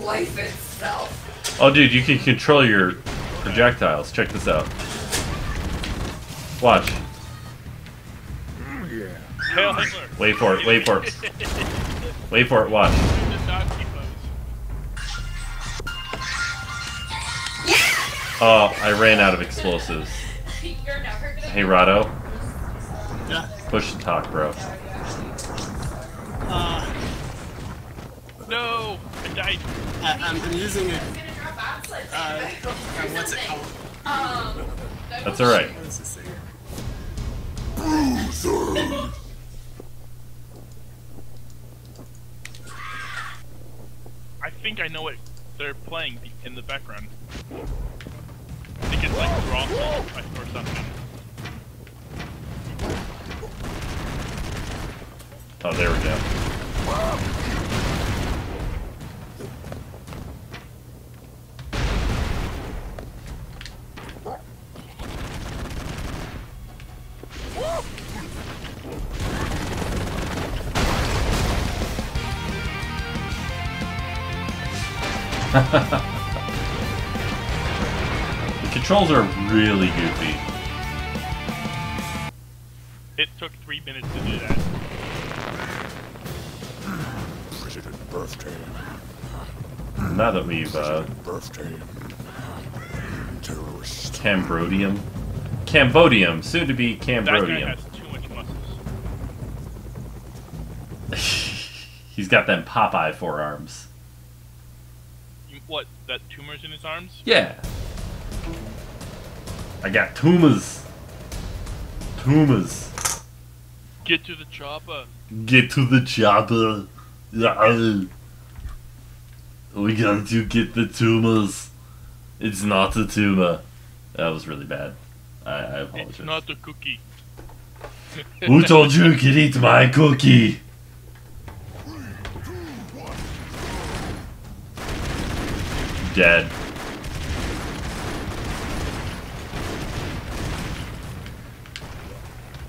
Life itself. Oh, dude, you can control your projectiles. Check this out. Watch. Hail Hitler. Wait for it. Wait for it. Wait for it. Watch. Do the Nazi pose. Oh, I ran out of explosives. You're never gonna. Hey, Rado. Yeah. Push the talk, bro. No, I died. I, I'm, I'm using it. gonna drop bobsled. Uh, uh, what's it called? Um. That's alright. What is this thing? I think I know what they're playing in the background. I think it's like Brothel or something. Oh, there we go. The controls are really goofy. It took three minutes to do that. President birthday. Now that we've uh, Birthday. Terrorist. Cambrodium, Cambodium, soon to be That guy Cambrodium. has too much muscles. He's got them Popeye forearms. You, what? That tumor's in his arms? Yeah. I got tumors. Tumors. Get to the chopper. Get to the chopper. Yeah. We got to get the tumors. It's not a tumor. That was really bad. I, I apologize. It's not a cookie. Who told you you could eat my cookie? Dead.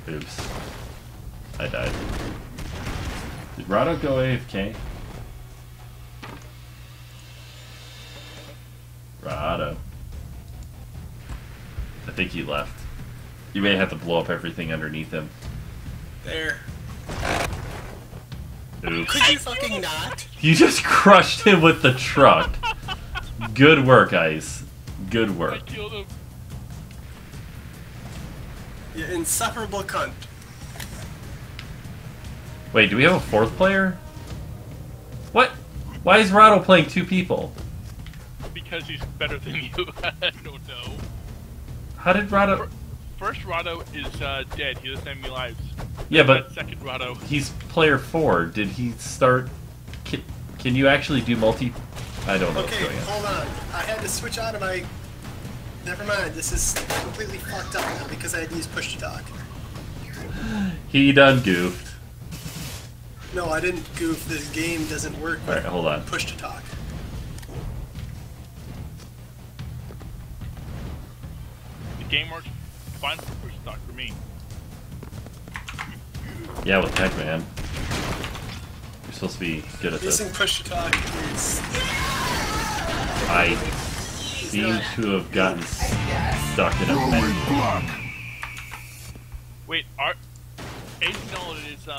Oops. I died. Did Rado go AFK? Rado. I think he left. You may have to blow up everything underneath him. There. Oops. Could you fucking not? You just crushed him with the truck. Good work, Ice. Good I work. killed him. You insufferable cunt. Wait, do we have a fourth player? What? Why is Rado playing two people? Because he's better than you. I don't know. How did Rado? First Rado is uh, dead. He doesn't have any lives. Yeah, but second Rado. he's player four. Did he start? Can, can you actually do multi? I don't know what's Okay, going on. hold on. I had to switch out of my. Never mind. This is completely fucked up now because I had to use push to talk. He done goofed. No, I didn't goof. This game doesn't work All right, hold on. push to talk. The game works fine for push to talk for me. Yeah, with Pac-Man. You're supposed to be good at Using this. push to talk is. I seem to have gotten stuck in a menu. Wait, are Ace know it is um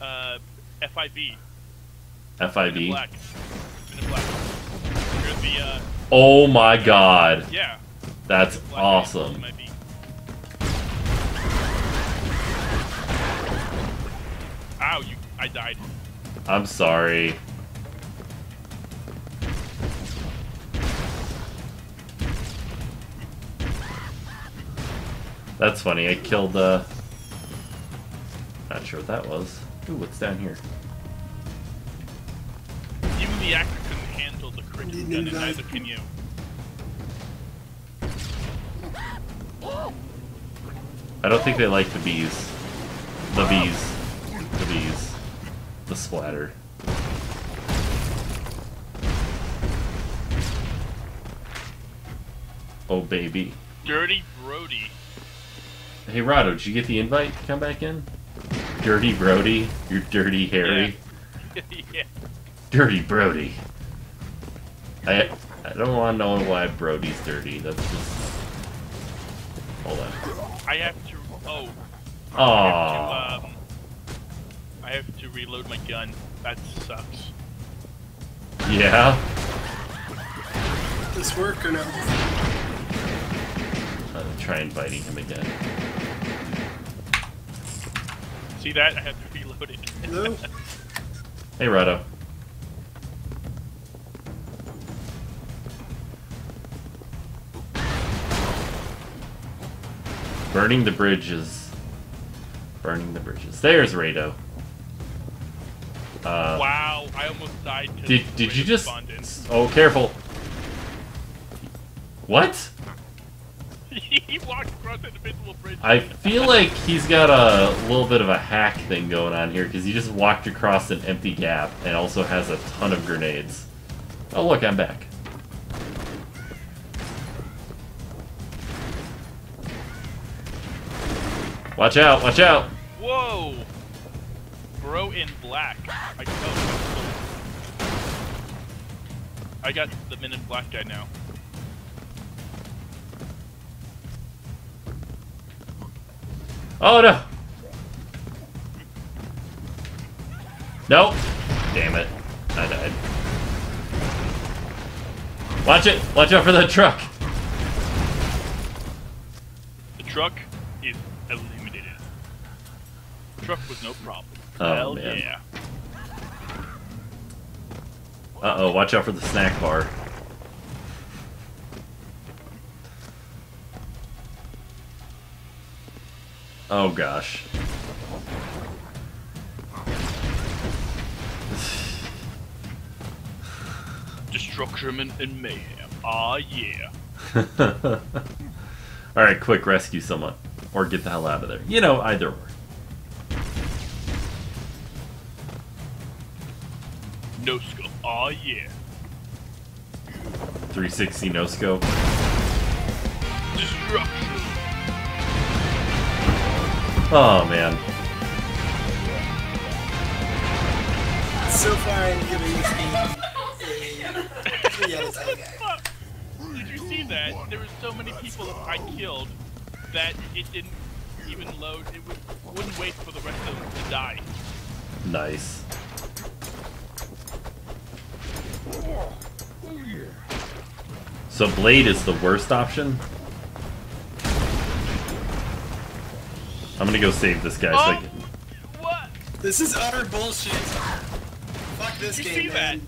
uh FIB FIB. black. In black. You're the uh Oh my god. yeah. That's awesome. might. Ow, you I died. I'm sorry. That's funny. I killed, uh... Not sure what that was. Ooh, what's down here? Even the actor couldn't handle the cricket gun, and neither can you. I don't think they like the bees. The bees. The splatter. Oh, baby. Dirty Brody. Hey, Rado, did you get the invite to come back in? Dirty Brody? You're Dirty Harry? yeah. Dirty Brody. I I don't want to know why Brody's dirty. That's just. Hold on. I have to. Oh. Aww. Um, have to, I have to reload my gun. That sucks. Yeah? Does This work or no? Uh, try inviting him again. See that? I have to reload it. Hello? Hey, Rado. Burning the bridges. Burning the bridges. There's Rado. Uh, wow, I almost died to Did did you just? Abundance. Oh, careful. What? he walked across an invisible bridge. I feel like he's got a little bit of a hack thing going on here because he just walked across an empty gap and also has a ton of grenades. Oh look, I'm back. Watch out! Watch out! Whoa! Bro in black. I oh, I got the men in black guy now. Oh no! Nope. Damn it. I died. Watch it! Watch out for the truck! The truck is eliminated. Truck was no problem. Oh, Hell man. yeah. Uh oh, watch out for the snack bar. Oh gosh. Destruction and, and mayhem. Ah yeah. Alright, quick, rescue someone. Or get the hell out of there. You know, either or. No scope. Oh yeah. 360 no scope. Destruction. Oh man. So far, I'm giving this game a 3 out of 10. Fuck! Did you see that? There were so many people that I killed that it didn't even load. It would, wouldn't wait for the rest of them to die. Nice. So Blade is the worst option? I'm gonna go save this guy so I Oh! can... What? This is utter bullshit. Fuck this Did you game, see that? man.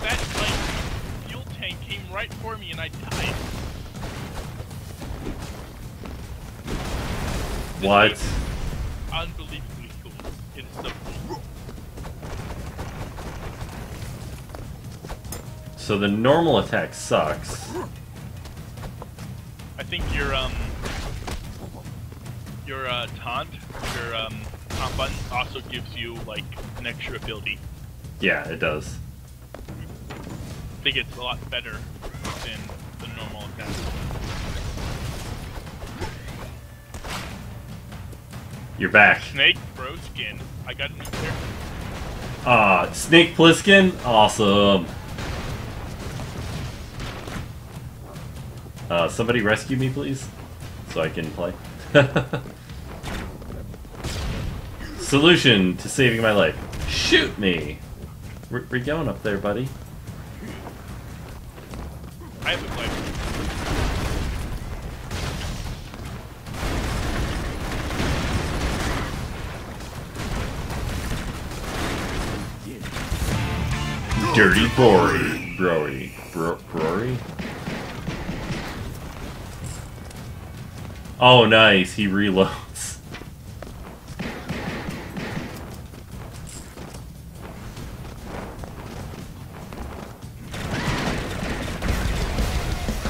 That like fuel tank came right for me and I died. What? game So the normal attack sucks. I think your um your uh, taunt, your um taunt button also gives you like an extra ability. Yeah, it does. I think it's a lot better than the normal attack. You're back. Snake Broskin. I got a new character. Ah, Snake Plissken? Awesome. Uh, somebody rescue me, please? So I can play. Solution to saving my life. Shoot me! You going up there, buddy? I have a life. Dirty Brory. Brory. Bro Brory? Oh, nice. He reloads.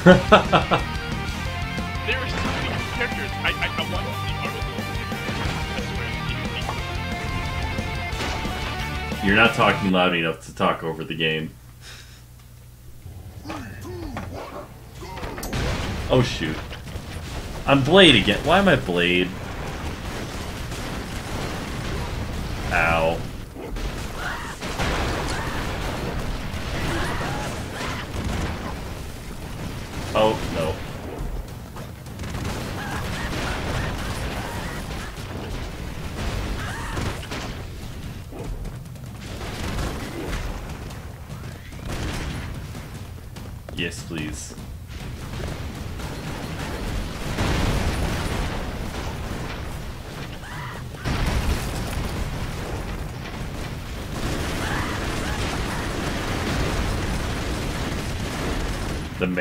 There so many characters. I I, I want to see You're not talking loud enough to talk over the game. Oh shoot. I'm Blade again. Why am I Blade?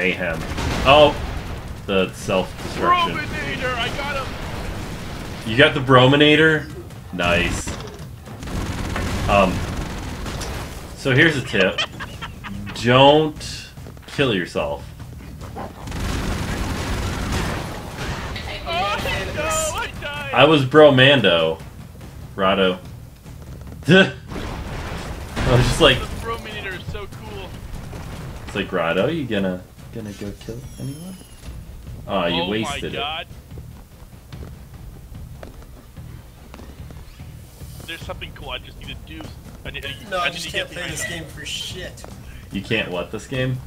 Mayhem. Oh! The self-destruction. Got. You got the Brominator? Nice. Um, so here's a tip. Don't kill yourself. Oh no, I died. I was Brommando. Rado. I was just like, The Brominator is so cool. it's like, Rado, you gonna, gonna go kill anyone? Oh, you oh wasted my it. There's something cool I just need to do. I need, No, I I just to can't get play this game for shit. You can't what this game?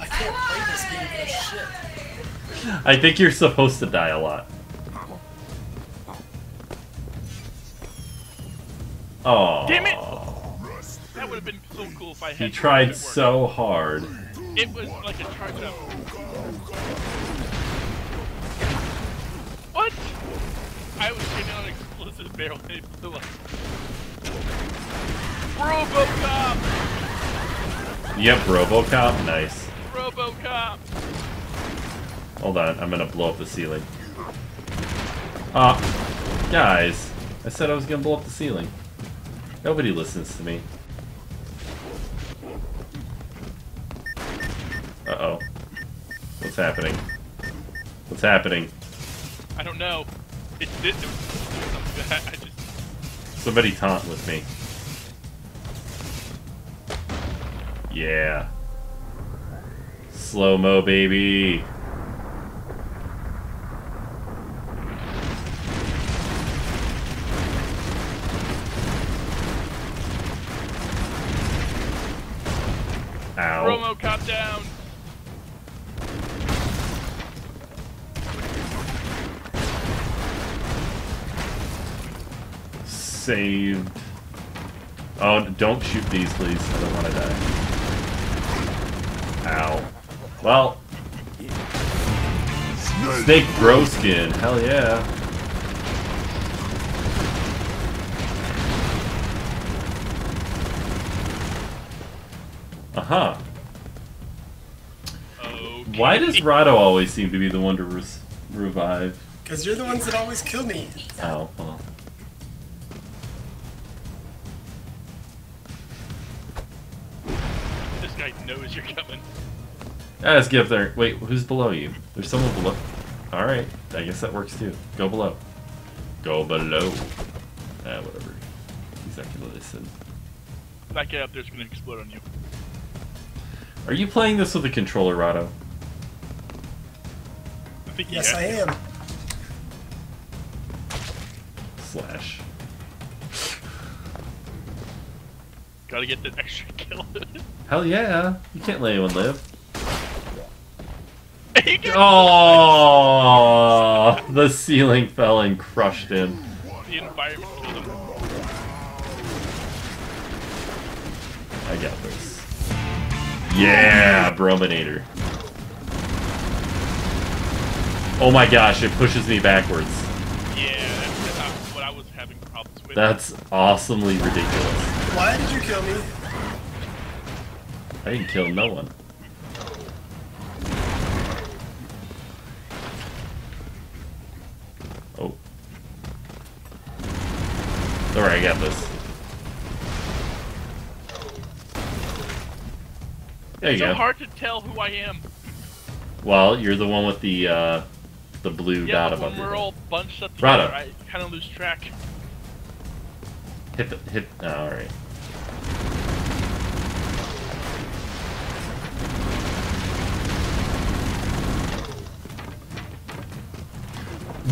I can't play this game for shit. I think you're supposed to die a lot. Oh. Damn it! That would have been so cool if I had. He tried so hard. It was like a charge up. What? I was hitting on an explosive barrel and it blew up. Robocop! Yep, Robocop, nice. Robocop! Hold on, I'm gonna blow up the ceiling. Uh, guys, I said I was gonna blow up the ceiling. Nobody listens to me. Uh-oh. What's happening? What's happening? I don't know. It did do something. I just. Somebody taunt with me. Yeah. Slow-mo, baby. Don't shoot these, please. I don't want to die. Ow. Well, Snake Broskin. Hell yeah. Uh-huh. Okay. Why does Rado always seem to be the one to res- revive? Because you're the ones that always kill me. Oh, knows you're coming. Ah, let's get up there. Wait, who's below you? There's someone below. Alright, I guess that works too. Go below. Go below. Ah, whatever. He's not gonna listen. That guy up there's gonna explode on you. Are you playing this with a controller, Rado? I think Yes, I am. Slash. Gotta get that extra kill. Hell yeah. You can't let anyone live. Oh, the ceiling fell and crushed him. the environment killed him. I got this. Yeah, Brominator. Oh my gosh, it pushes me backwards. Yeah, that's, that's what I was having problems with. That's awesomely ridiculous. Why did you kill me? I didn't kill no one. Oh. Alright, I got this. There you so go. hard to tell who I am. Well, you're the one with the uh, the blue Yeah, dot above when your we're all bunched up together, I kind of lose track. Hit the hit. Oh, all right.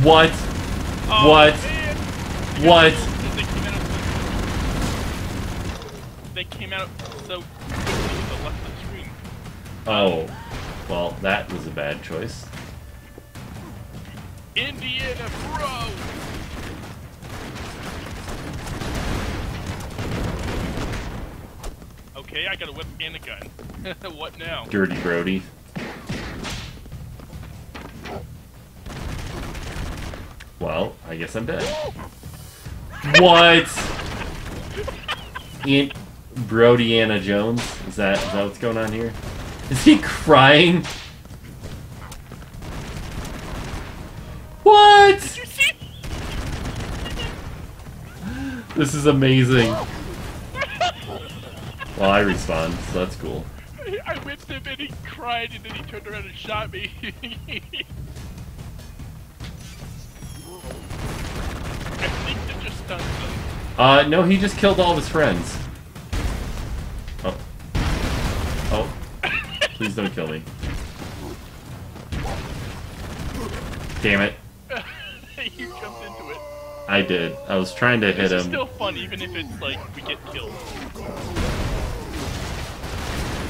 What? Oh, What? Man. What? They came out so quickly the left of the screen. Oh, well, that was a bad choice. Indiana Bro! Okay, I got a whip and a gun. what now? Dirty Brody. Well, I guess I'm dead. What? Aunt Brody Anna Jones? Is that is that what's going on here? Is he crying? What? This is amazing. Well, I respawned, so that's cool. I whipped him and he cried and then he turned around and shot me. I think that just stunned him. Uh, no, he just killed all of his friends. Oh. Oh. Please don't kill me. Damn it. you jumped into it. I did. I was trying to hit This is him. It's still fun even if it's like we get killed.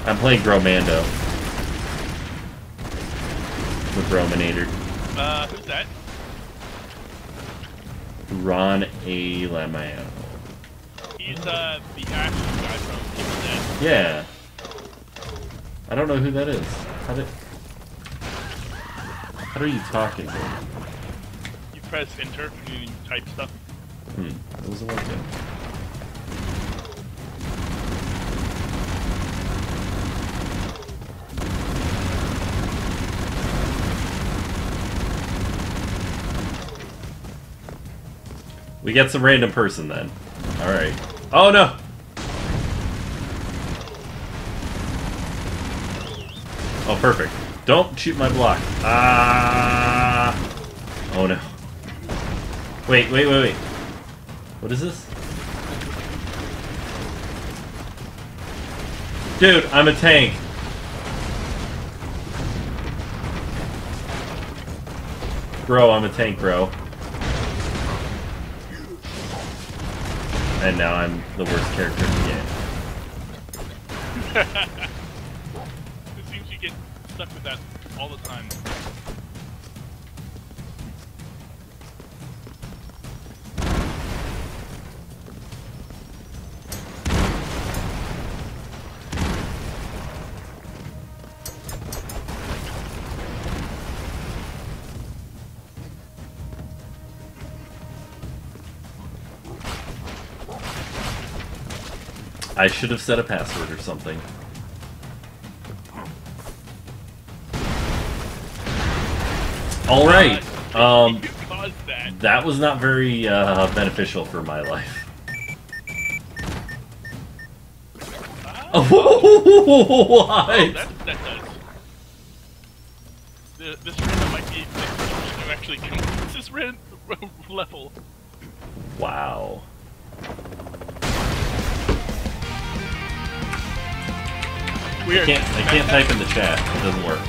I'm playing Brommando. With Brominator. Uh, who's that? Ron A. Lamao. He's uh the action guy from Evil Dead. Yeah. I don't know who that is. How did... How are you talking? You press enter and you type stuff. Hmm. What was it like We get some random person then. Alright. Oh no! Oh, perfect. Don't shoot my block. Ah! Oh no. Wait, wait, wait, wait. What is this? Dude, I'm a tank. Bro, I'm a tank, bro. And now I'm the worst character in the game. It seems you get stuck with that all the time. I should have set a password or something. Alright. Um, that. was not very uh, beneficial for my life. Oh, what? that, that does. This random might be the to actually complete this ran level. Wow. I can't, I can't type in the chat. It doesn't work.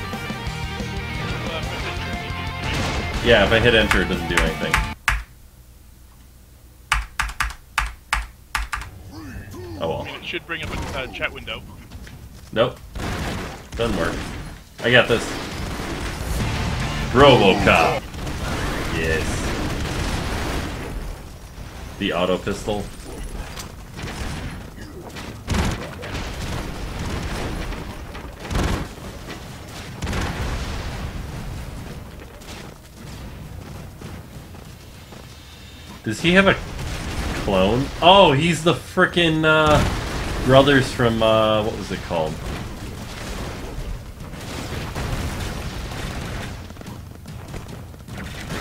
Yeah, if I hit enter, it doesn't do anything. Oh well. It should bring up a uh, chat window. Nope. Doesn't work. I got this. Robocop. Yes. The auto pistol. Does he have a clone? Oh, he's the frickin' uh, brothers from, uh, what was it called?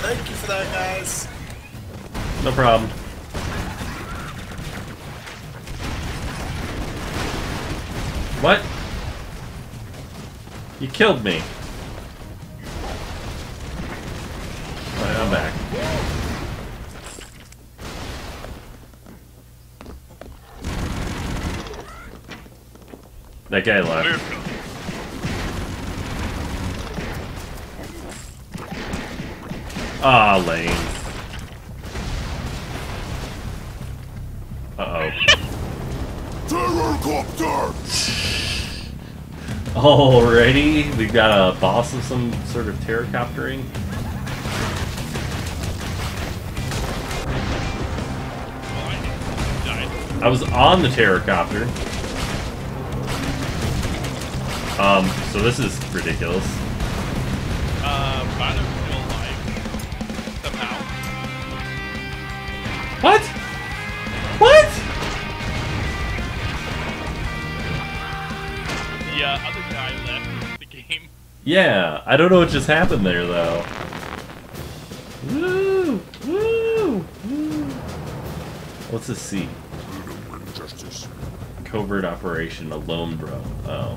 Thank you for that, guys. No problem. What? You killed me. That guy left. Ah, oh. Terror Helicopter! Alrighty, we've got a boss of some sort of terracoptering. Well, I was on the terracopter. Um, so this is ridiculous. Uh, Rhino's still alive. Somehow. What? What? The uh, other guy left the game. Yeah, I don't know what just happened there though. Woo! Woo! Woo! What's this see? Freedom and justice. Covert operation, alone bro. Oh.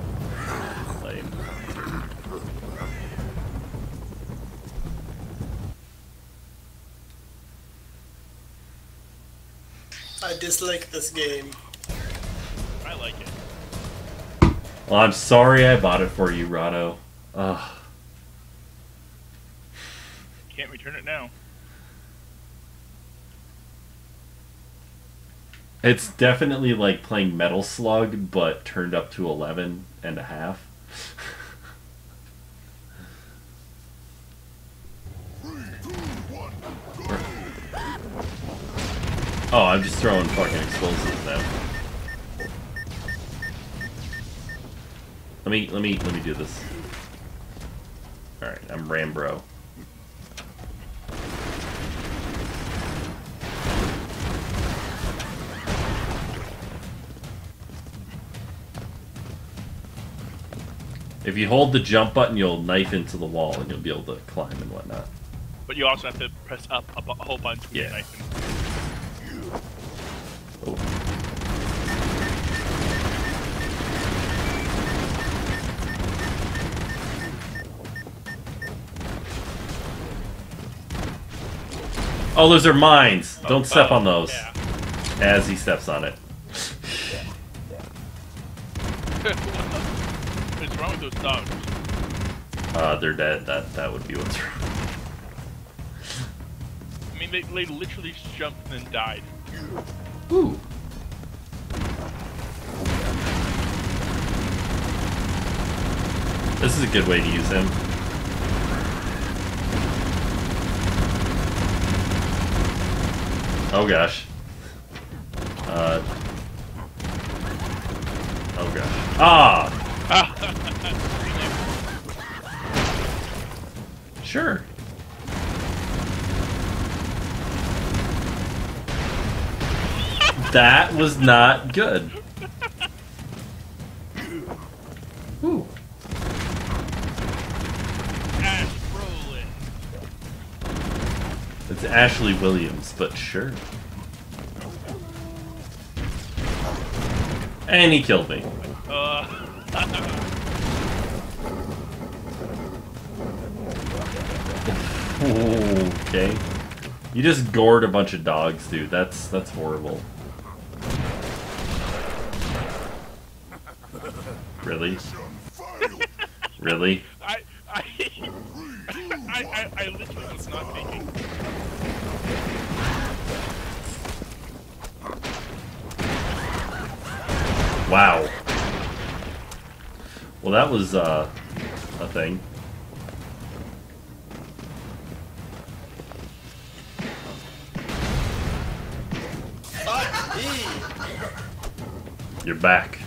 Dislike this game. I like it. Well, I'm sorry I bought it for you, Rado. Ugh. Can't return it now. It's definitely like playing Metal Slug, but turned up to 11 and a half. Oh, I'm just throwing fucking explosives now. Let me, let me, let me do this. Alright, I'm Rambro. If you hold the jump button, you'll knife into the wall and you'll be able to climb and whatnot. But you also have to press up a, whole bunch with Yeah. knife. Oh. Those are mines. Don't step Oh, on those. Yeah. As he steps on it. What's wrong with those dogs? Uh, they're dead. That that would be what's wrong. I mean, they, they literally jumped and then died. Ooh. This is a good way to use him. Oh gosh. Uh. Oh gosh. Ah! Sure. That was not good. Ooh. It's Ashley Williams, but sure. And he killed me. Uh, okay. You just gored a bunch of dogs, dude. That's that's horrible. Really? Really? I, I, I, I, I literally was not thinking. Wow. Well, that was uh, a thing. You're back.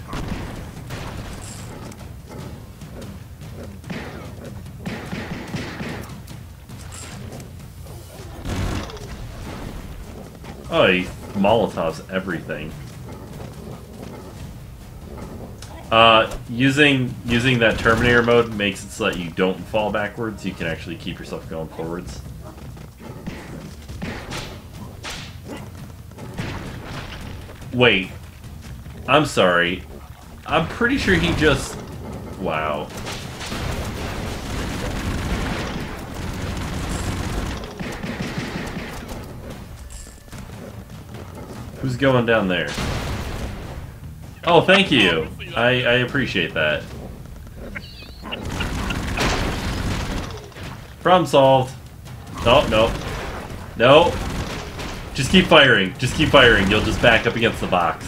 He Molotovs everything. Uh, using using that Terminator mode makes it so that you don't fall backwards. You can actually keep yourself going forwards. Wait, I'm sorry. I'm pretty sure he just. Wow. Who's going down there? Oh, thank you. I, I appreciate that. Problem solved. No, no. No. Just keep firing. Just keep firing. You'll just back up against the box.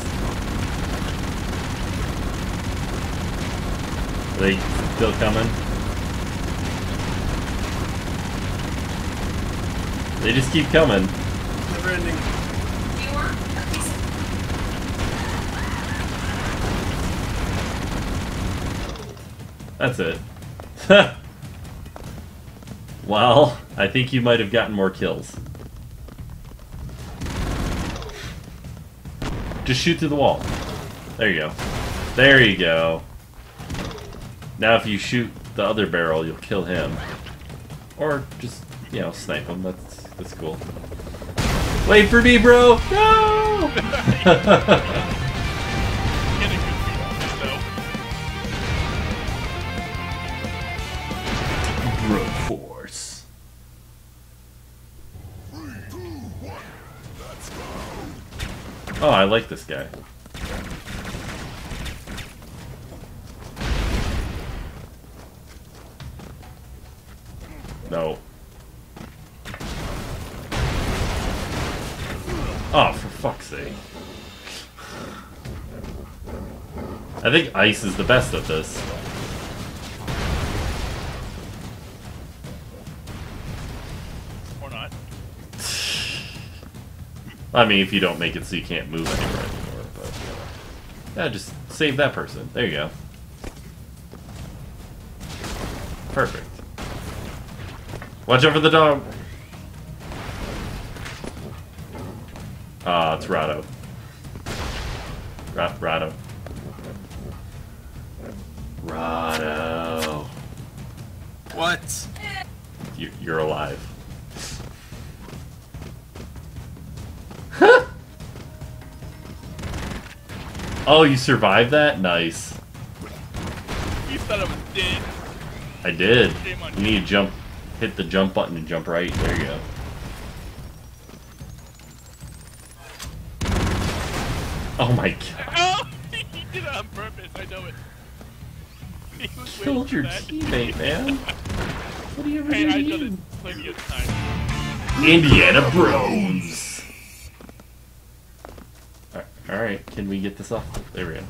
Are they still coming? They just keep coming. Never ending. Do you want a piece of That's it. well, I think you might have gotten more kills. Just shoot through the wall. There you go. There you go. Now if you shoot the other barrel, you'll kill him. Or just, you know, snipe him. That's that's cool. Wait for me, bro! No! I like this guy. No. Oh, for fuck's sake. I think Ice is the best at this. I mean, if you don't make it so you can't move anywhere anymore, but yeah, just save that person. There you go. Perfect. Watch out for the dog. Ah, it's Rado. Ra- Rado. Rado. What? You- You're alive. Oh, you survived that? Nice. You thought I was dead. I did. You need to jump, hit the jump button and jump right. There you go. Oh my god. Oh! he did it on purpose, I know it. He Killed your teammate, man. What do you ever Hey, do to I've done you? it plenty of times. Indiana Bros. Alright, can we get this off? There we go.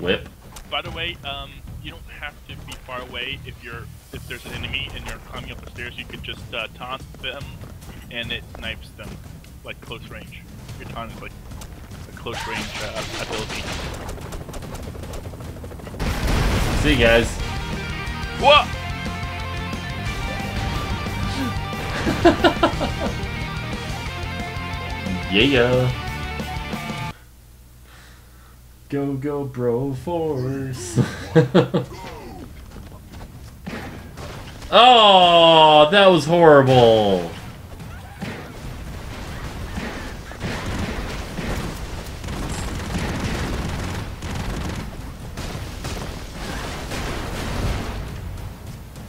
Whip. By the way, um, you don't have to be far away if you're if there's an enemy and you're climbing up the stairs. You can just uh, taunt them, and it snipes them like close range. Your taunt is like a close range uh, ability. See you guys. What? Yeah. Go go bro force. oh, that was horrible.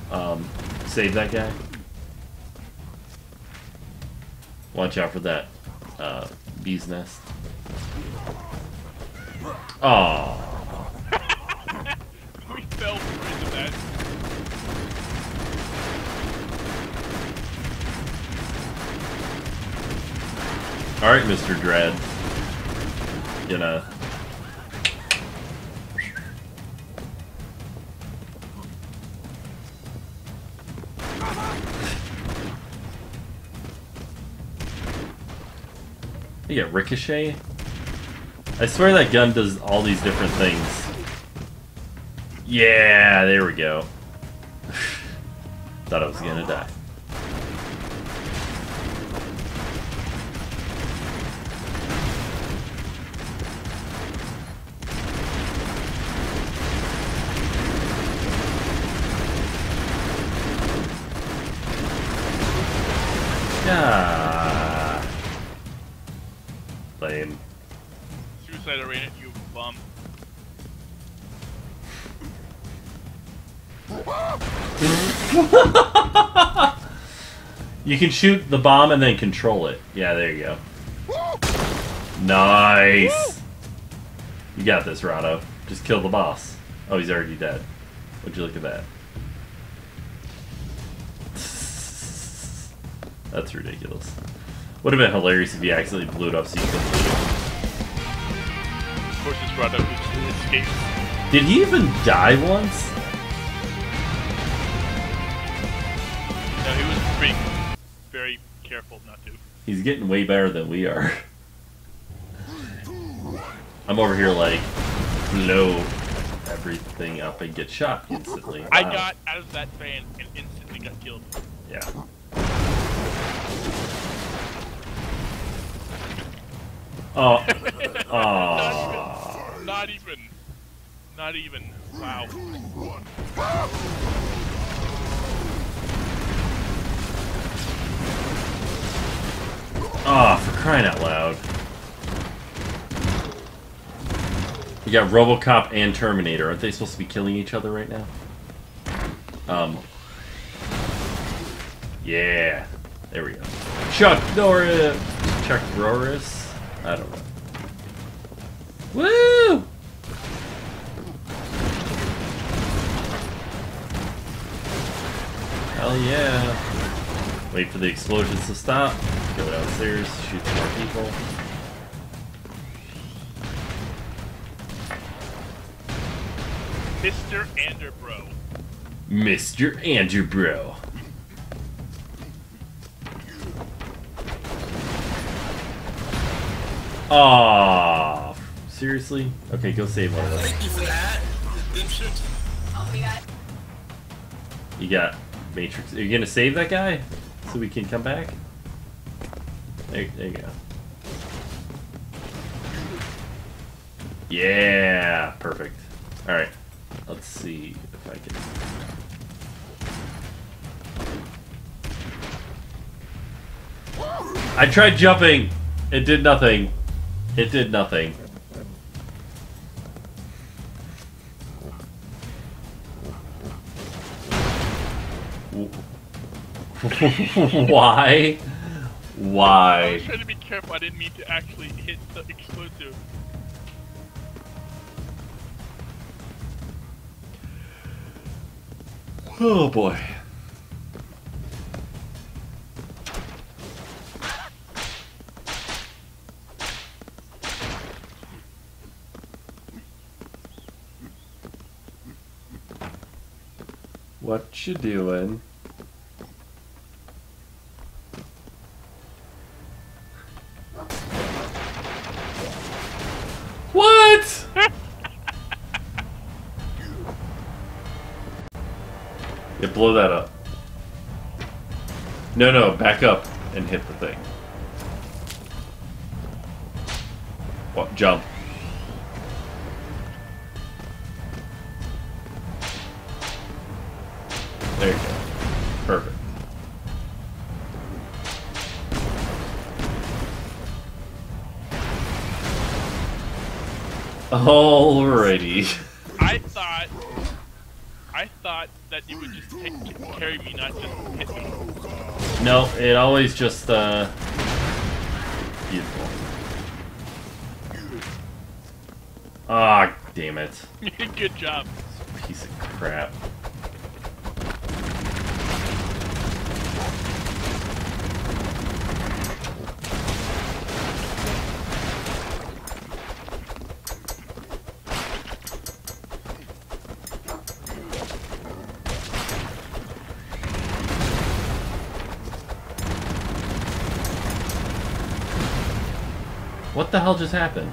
Um, save that guy. Watch out for that uh, bee's nest. Oh, We fell into that. all right, Mr. Dread. You get ricochet. I swear that gun does all these different things. Yeah, there we go. Thought I was gonna die. You can shoot the bomb and then control it. Yeah, there you go. Nice. You got this, Rado. Just kill the boss. Oh, he's already dead. Would you look at that? That's ridiculous. Would have been hilarious if he accidentally blew it up so you couldn't loot Of course, this Rado escapes. Did he even die once? Very careful not to. He's getting way better than we are. I'm over here like blow everything up and get shot instantly. I got out of that van and instantly got killed. yeah. Oh, oh. Not even. Not even. Wow. Oh, for crying out loud. You got Robocop and Terminator. Aren't they supposed to be killing each other right now? Um. Yeah. There we go. Chuck Norris. Chuck Norris. I don't know. Woo! Hell yeah. Wait for the explosions to stop. Go downstairs, shoot some more people. Mr. Anderbro. Mr. Anderbro. Aww. Seriously? Okay, go save one of them. Thank you for that. Oh, we got. You got Matrix. Are you gonna save that guy? So we can come back? There, there you go. Yeah, perfect. Alright. Let's see if I can. I tried jumping. It did nothing. It did nothing. Why? Why? I was trying to be careful. I didn't mean to actually hit the explosive. Oh boy. What you doing? Blow that up. No, no, back up and hit the thing. What? Jump. There you go. Perfect. Alrighty. I thought. I thought that you would just take, carry me, not just hit me. No, it always just, uh... Beautiful. Ah, damn it. Good job. Piece of crap. What the hell just happened?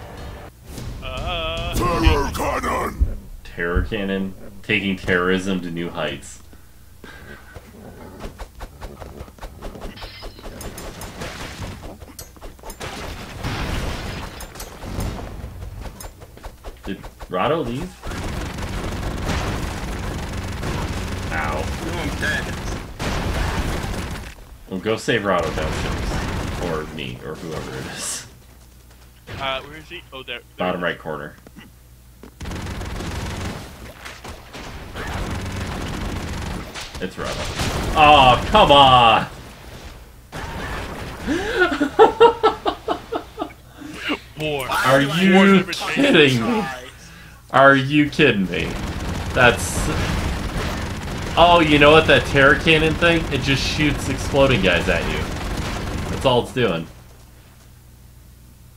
Uh, Terror cannon! Terror cannon taking terrorism to new heights. Did Rado leave? Ow. No, I'm dead. Well, go save Rado downstairs. Or me, or whoever it is. Uh, where is he? Oh, there. there. Bottom right corner. It's Rado. Oh, come on! Boy. Are you kidding me? Are you kidding me? That's. Oh, you know what? That terror cannon thing? It just shoots exploding guys at you. That's all it's doing.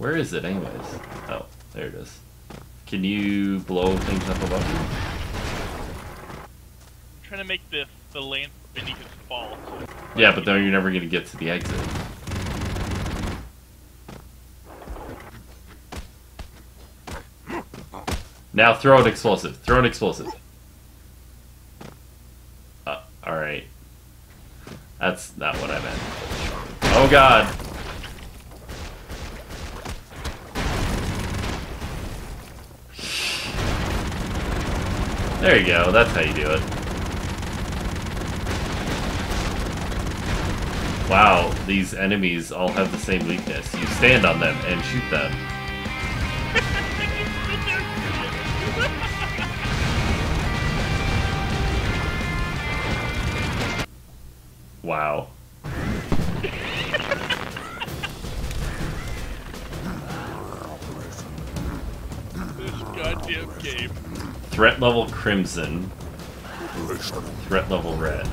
Where is it, anyways? Oh, there it is. Can you blow things up above you? I'm trying to make the the land beneath us fall. So Yeah, but then you're never gonna get to the exit. Now throw an explosive. Throw an explosive. Uh, alright. That's not what I meant. Oh god. There you go, that's how you do it. Wow, these enemies all have the same weakness. You stand on them and shoot them. Wow. This goddamn game. Threat level crimson, threat level red.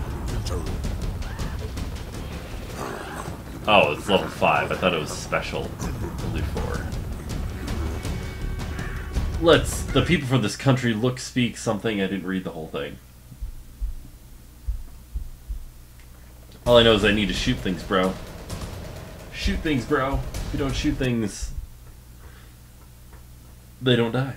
Oh, it's level 5. I thought it was special. Only 4. Let's. The people from this country look, speak something. I didn't read the whole thing. All I know is I need to shoot things, bro. Shoot things, bro. If you don't shoot things, they don't die.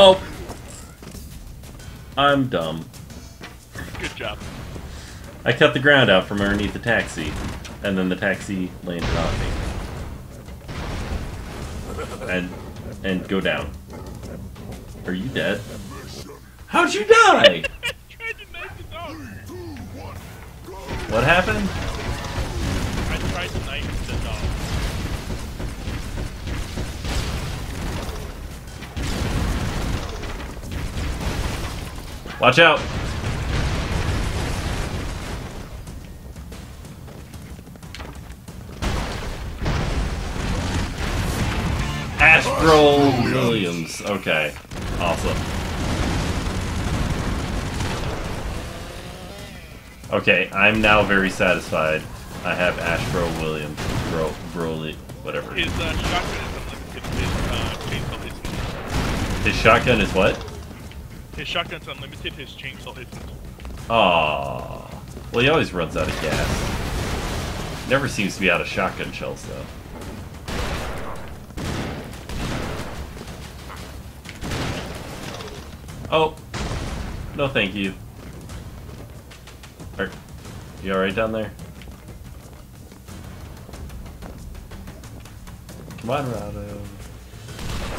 Oh! I'm dumb. Good job. I cut the ground out from underneath the taxi, and then the taxi landed on me. And and go down. Are you dead? How'd you die? Tried to knife the dog. What happened? Watch out! Astro Williams. Okay. Awesome. Okay, I'm now very satisfied. I have Astro Williams. Bro, Broly, whatever. His uh, shotgun is uh. His shotgun is what? His shotgun's unlimited. His chainsaw isn't. Aww. Well, he always runs out of gas. Never seems to be out of shotgun shells, though. Oh. No, thank you. Are you alright down there? Come on, Rado.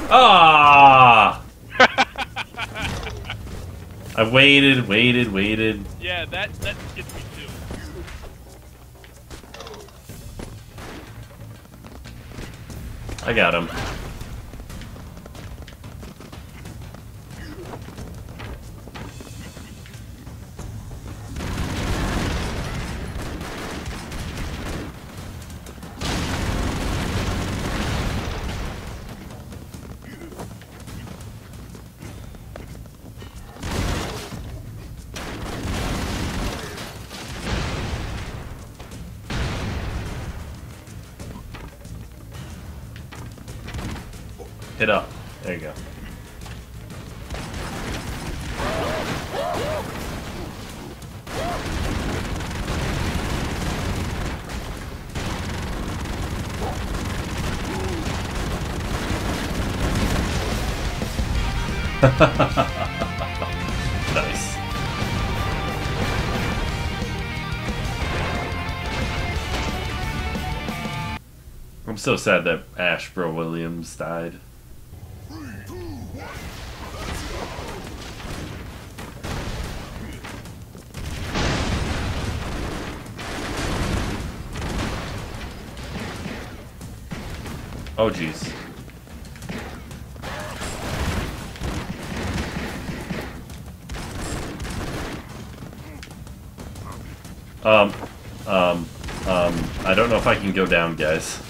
Ah! I waited, waited, waited. Yeah, that that gets me too. I got him. So sad that Ashbro Williams died. Oh jeez. Um, um, um, I don't know if I can go down, guys.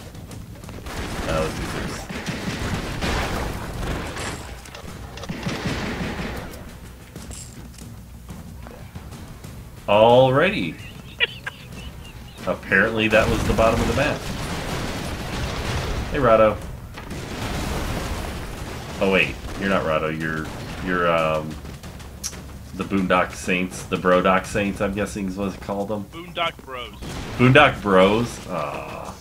Alrighty. Apparently that was the bottom of the map. Hey, Rado. Oh wait, you're not Rado. You're you're um the Boondock Saints, the Brodock Saints. I'm guessing is what it called them. Boondock Bros. Boondock Bros. Ah,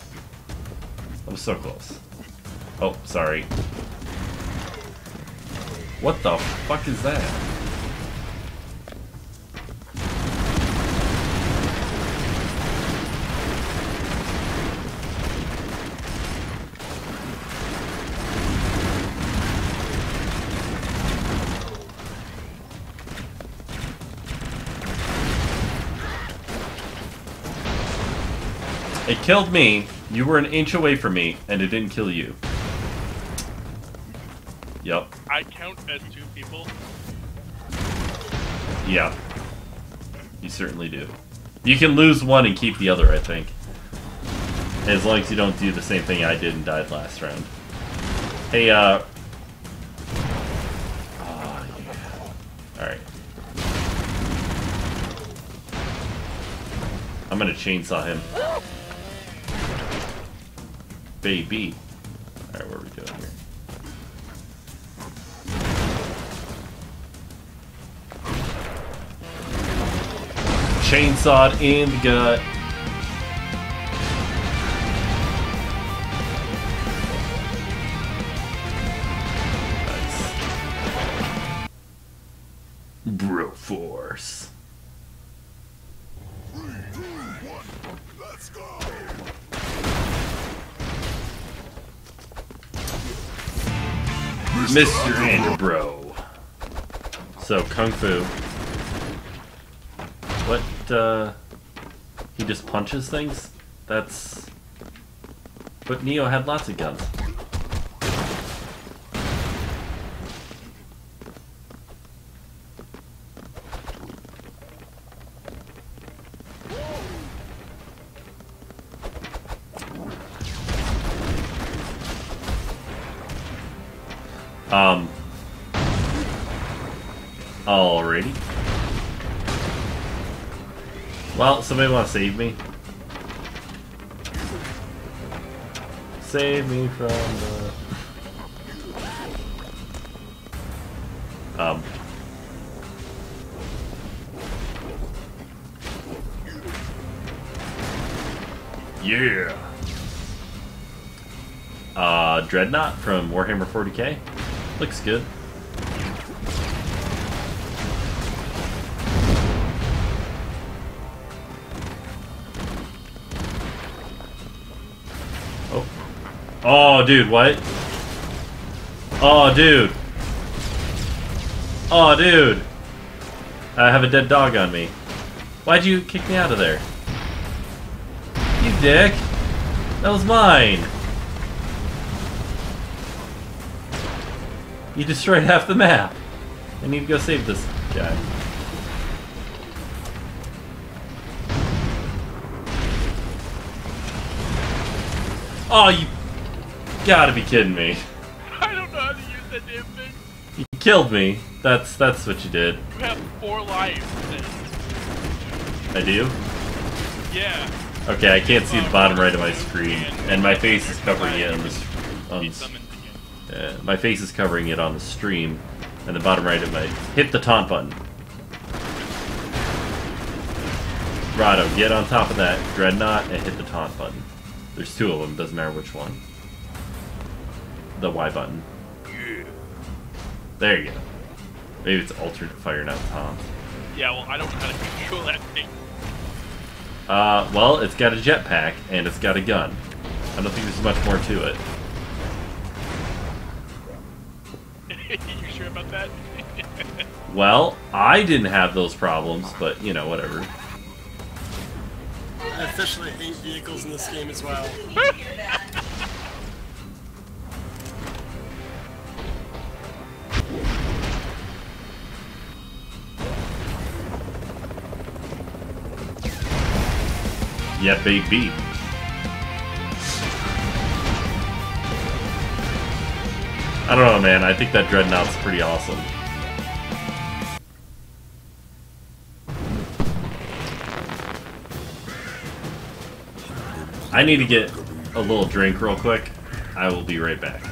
I was so close. Oh, sorry. What the fuck is that? Killed me. You were an inch away from me, and it didn't kill you. Yep. I count as two people. Yeah. You certainly do. You can lose one and keep the other, I think. As long as you don't do the same thing I did and died last round. Hey, uh... Oh, yeah. Alright. I'm gonna chainsaw him. Baby. Alright, what are we doing here? Chainsawed in the gut. Mr. Andrew So, Kung Fu. What, uh... He just punches things? That's... But Neo had lots of guns. Well, somebody want to save me? Save me from the... Um... Yeah! Uh, Dreadnought from Warhammer 40k. Looks good. Oh, dude, what? Oh, dude. Oh, dude. I have a dead dog on me. Why'd you kick me out of there? You dick. That was mine. You destroyed half the map. I need to go save this guy. Oh, you gotta be kidding me. I don't know how to use that damn thing. You killed me. That's that's what you did. You have four lives. I do? Yeah. Okay, I can't see the bottom right of my screen, and my face is covering it on the. On Be the summoned again. uh, my face is covering it on the stream, and the bottom right of my hit the taunt button. Rado, get on top of that dreadnought and hit the taunt button. There's two of them. Doesn't matter which one. The Y button. There you go. Maybe it's alternate fire, not taunt. Yeah, well, I don't know how to control that thing. Uh, well, it's got a jetpack and it's got a gun. I don't think there's much more to it. you sure about that? Well, I didn't have those problems, but you know, whatever. I officially hate vehicles in this game as well. Yeah, baby. I don't know, man. I think that Dreadnought's pretty awesome. I need to get a little drink real quick. I will be right back.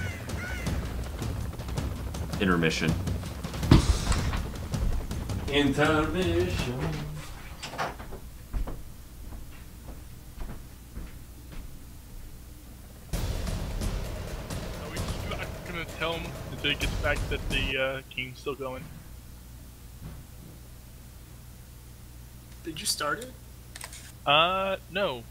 Intermission. Intermission. Until he gets back that the uh, king's still going? Did you start it? Uh, no.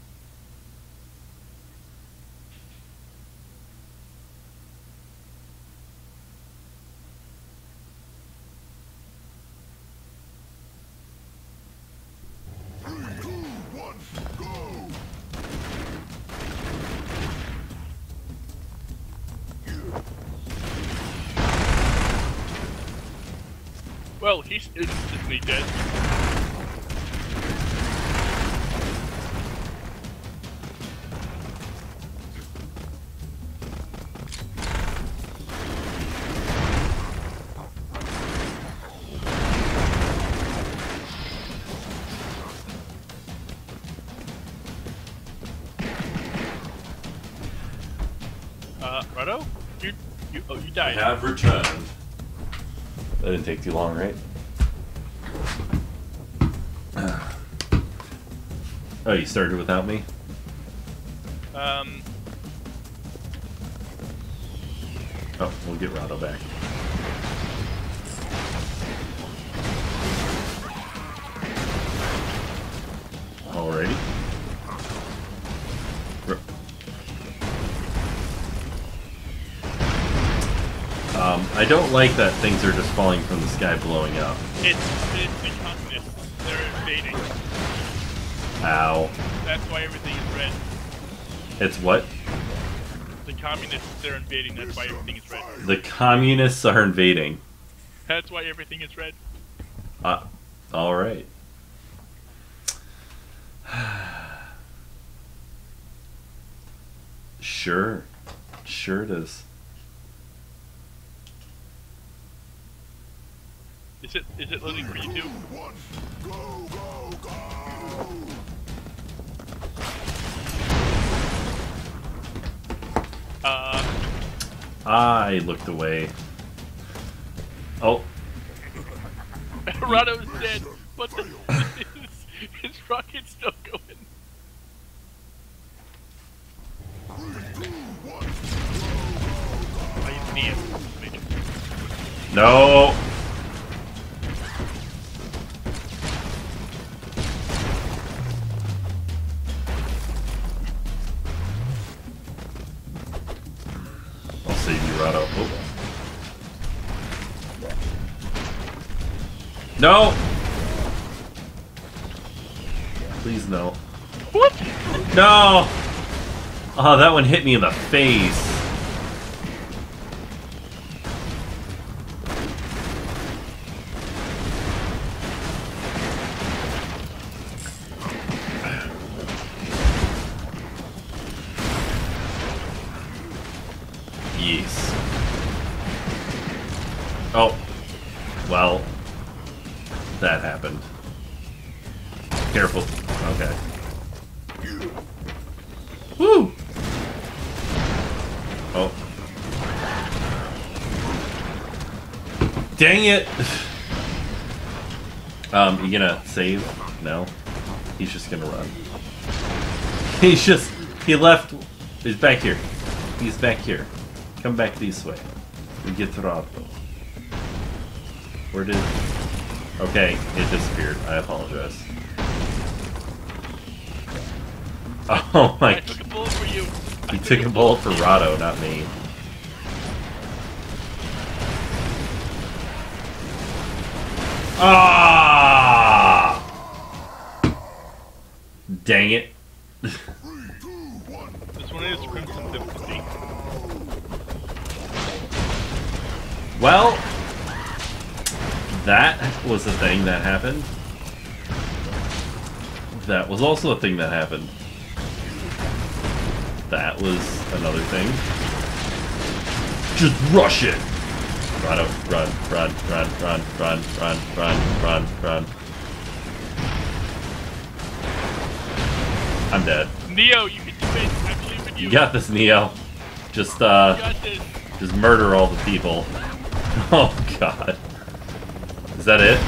I died. have returned. That didn't take too long, right? Oh, you started without me? Um, don't like that things are just falling from the sky blowing up. it's, it's the communists. They're invading. Ow. That's why everything is red. It's what? The communists, they're invading. That's why everything is red. The communists are invading. That's why everything is red. Uh, alright. Sure. Sure it is. Is it is it loading for you too? One, go, go, go! Uh, I looked away. Oh, Rado's dead, but the, his, his rocket's still going. I need it. no! No! Please no. What? No! Oh, that one hit me in the face. Um, you gonna save? No? He's just gonna run. He's just... He left... He's back here. He's back here. Come back this way. We get Rado. Where did... Okay, it disappeared. I apologize. Oh my I took a bullet for you. he took a bullet for Rado, not me. Ah! Dang it. This one is Crimson Difficulty. Well, that was a thing that happened. That was also a thing that happened. That was another thing. Just rush it! Run, run, run, run, run, run, run, run, run, run. I'm dead. Neo, you can do it. I believe in You You got this, Neo. Just, uh, You got this. just murder all the people. Oh, God. Is that it?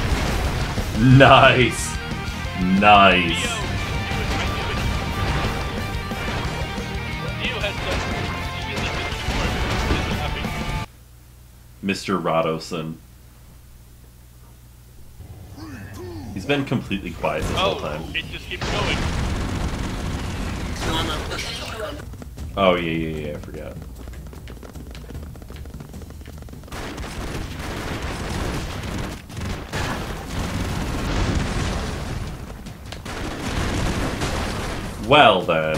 Nice. Nice. Neo Mr. Radoson. He's been completely quiet this whole Oh, time. it just keeps going. No, I'm not pushing. Oh, yeah, yeah, yeah, I forgot. Well then.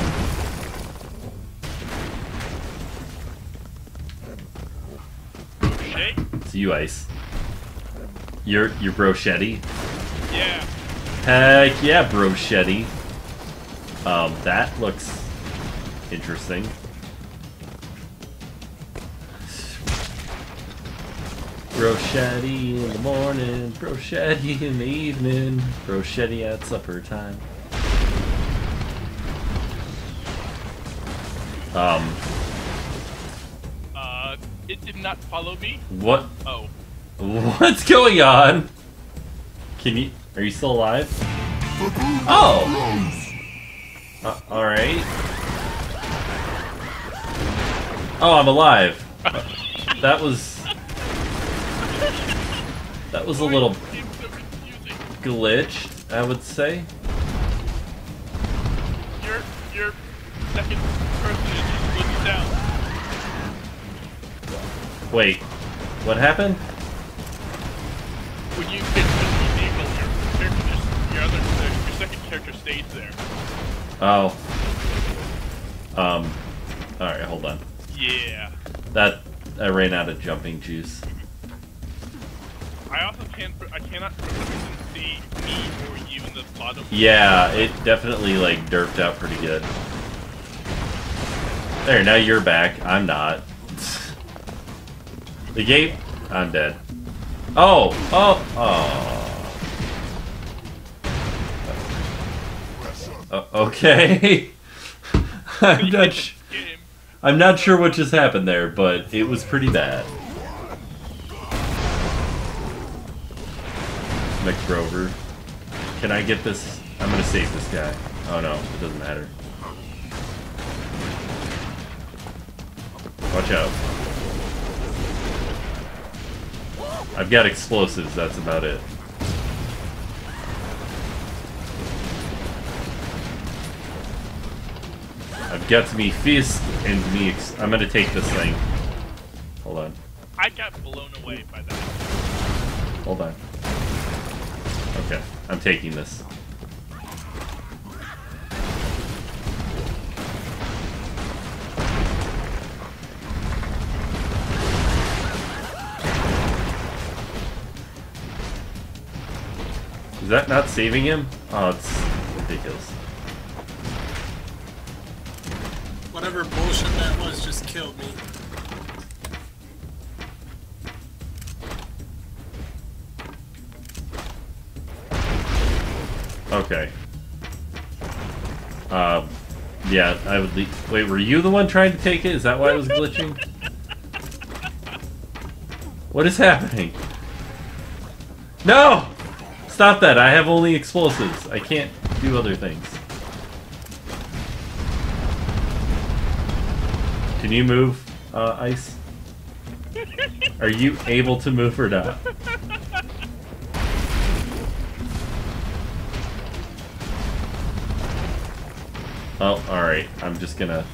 You, Ice. You're, you're brochetti? Yeah. Heck yeah, brochetti. Um, that looks interesting. Brochetti in the morning, brochetti in the evening, brochetti at supper time. Um, it did not follow me. what, Oh. what's going on? Can you, are you still alive? Oh! Uh, alright. Oh, I'm alive. That was... That was a little Seems so confusing. glitched, I would say. Your your second person is just looking down. Wait, what happened? When you get to the vehicle, your character just your other your second character stays there. Oh. Um, alright, hold on. Yeah. That, I ran out of jumping juice. I also can't I cannot for some reason see me or you in the bottom. Yeah, it definitely, like, derped out pretty good. There, now you're back. I'm not. The gate? I'm dead. Oh! Oh! Oh! Okay. I'm not. I'm not sure what just happened there, but it was pretty bad. McBrover. Can I get this? I'm gonna save this guy. Oh no, it doesn't matter. Watch out. I've got explosives, that's about it. I've got me fist and me. Ex- I'm gonna take this thing. Hold on. I got blown away by that. Hold on. Okay, I'm taking this. That not saving him? Oh, it's ridiculous. Whatever bullshit that was just killed me. Okay. Um, yeah, I would. Le- Wait, were you the one trying to take it? Is that why it was glitching? What is happening? No! Stop that! I have only explosives. I can't do other things. Can you move, uh, Ice? Are you able to move or not? Oh, alright. I'm just gonna...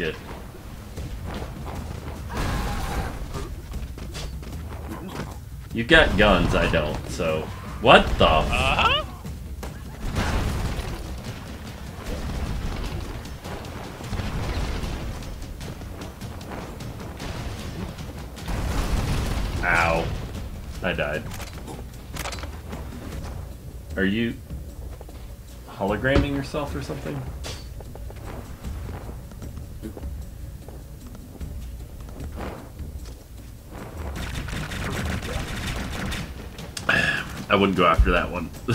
to not risk. You got guns, I don't, so... What the Uh huh. Ow. I died. Are you... hologramming yourself or something? Wouldn't go after that one.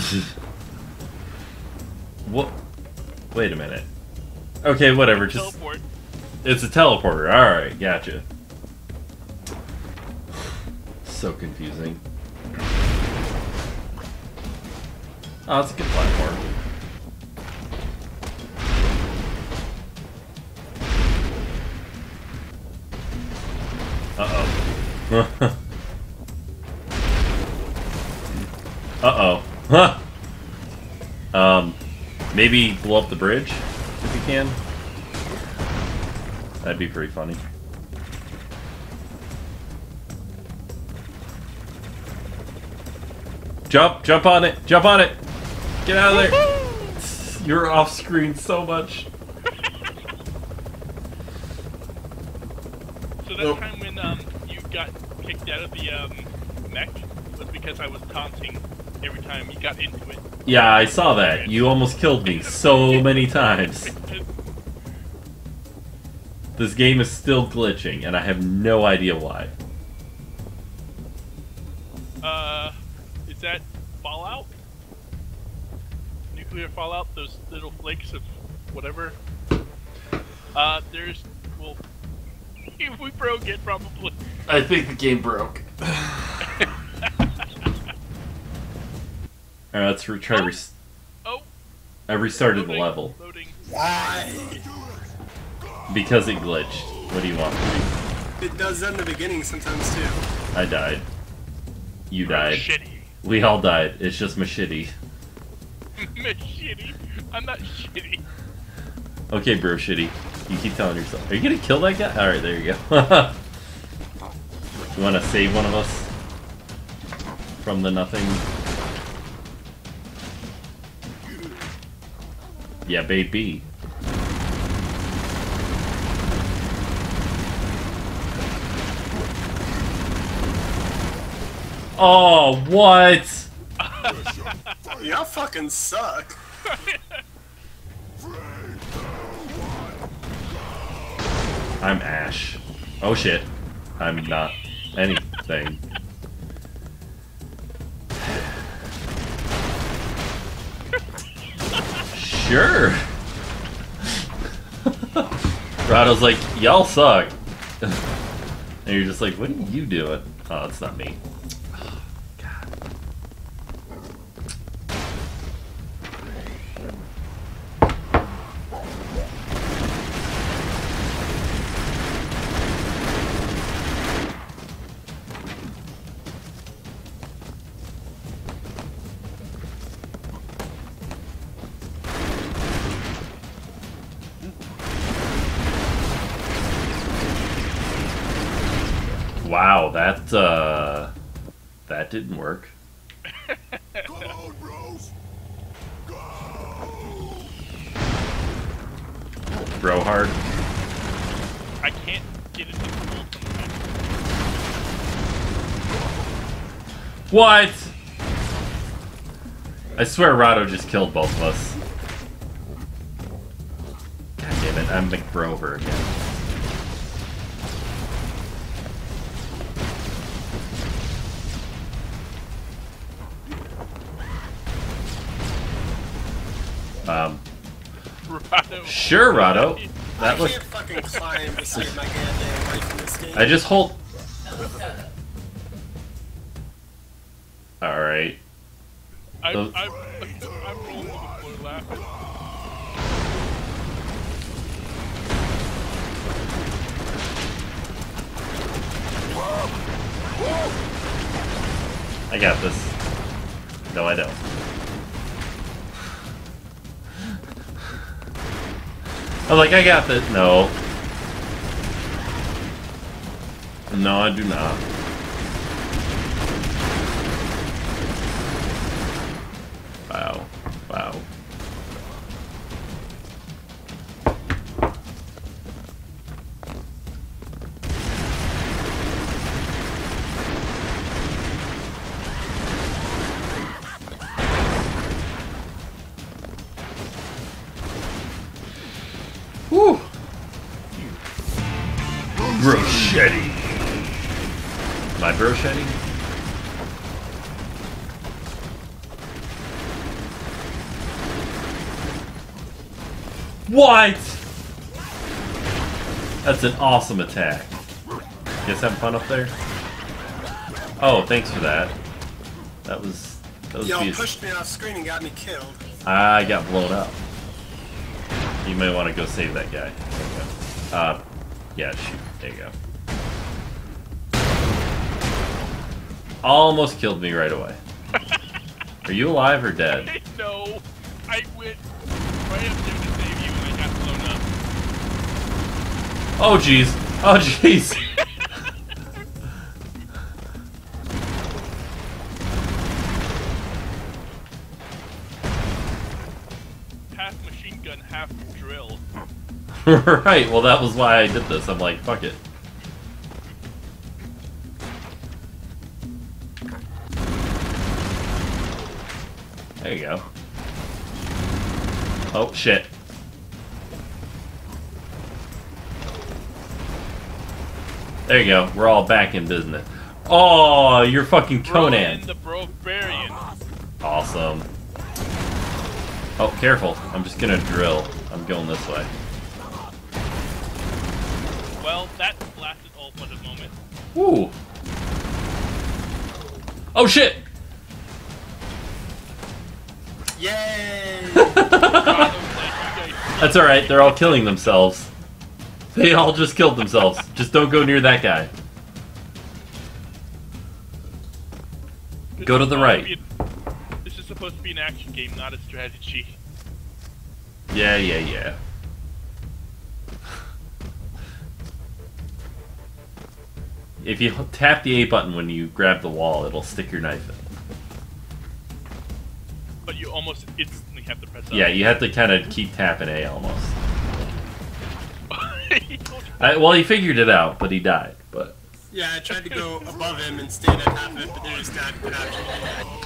what? Wait a minute. Okay, whatever. Just Teleport. it's a teleporter. All right, gotcha. So confusing. Oh, it's a good platform. Uh oh. maybe blow up the bridge if you can. That'd be pretty funny. Jump, jump on it, jump on it. Get out of there. You're off screen so much. So that Nope. time when um, you got kicked out of the um, mech was because I was taunting every time you got into it. Yeah, I saw that. You almost killed me so many times. This game is still glitching, and I have no idea why. Uh, is that Fallout? Nuclear Fallout? Those little flakes of whatever? Uh, there's. Well, we broke it probably. I think the game broke. Alright, let's re- try. Res- Oh! I restarted the level Loading. Why? because it glitched. What do you want from me? It does that in the beginning sometimes too. I died. You died. Shitty. We all died. It's just machitty. shitty. I'm not shitty. Okay, bro, shitty. You keep telling yourself. Are you gonna kill that guy? Alright, there you go. you wanna save one of us? From the nothing? Yeah, baby. Oh, what? Y'all fucking suck. I'm Ash. Oh shit. I'm not anything. Sure. Rado's like, y'all suck. and you're just like, what are you doing? Oh, it's not me. What? I swear Rado just killed both of us. God damn it, I'm McBrover again. Um, Rado. sure, Rado. I That looks. can't fucking climb to save my goddamn life in this game. I just hold. I got this. No. No, I do not. That's an awesome attack. You guys having fun up there? Oh, thanks for that. That was that was Y'all pushed me off screen and got me killed. I got blown up. You may want to go save that guy. There you go. Uh, yeah, shoot. There you go. Almost killed me right away. Are you alive or dead? no, I went right up there to save you and I got blown up. Oh jeez. Oh jeez. Half machine gun, half drill. right. Well, that was why I did this. I'm like, fuck it. There you go. We're all back in business. Oh, you're fucking Conan. Bronan the Barbarian. Awesome. Oh, careful. I'm just gonna drill. I'm going this way. Well, that lasted all but a moment. Ooh. Oh shit! Yay! God, I was like, you guys That's alright, they're all killing themselves. They all just killed themselves. Just don't go near that guy. Go to the right. this is supposed to be an action game, not a strategy. Yeah, yeah, yeah. If you tap the A button when you grab the wall, it'll stick your knife in. But you almost instantly have to press up. Yeah, you have to kind of keep tapping A almost. He I, well, he figured it out, but he died. But yeah, I tried to go above him and stand at half of it, but they just got crouching.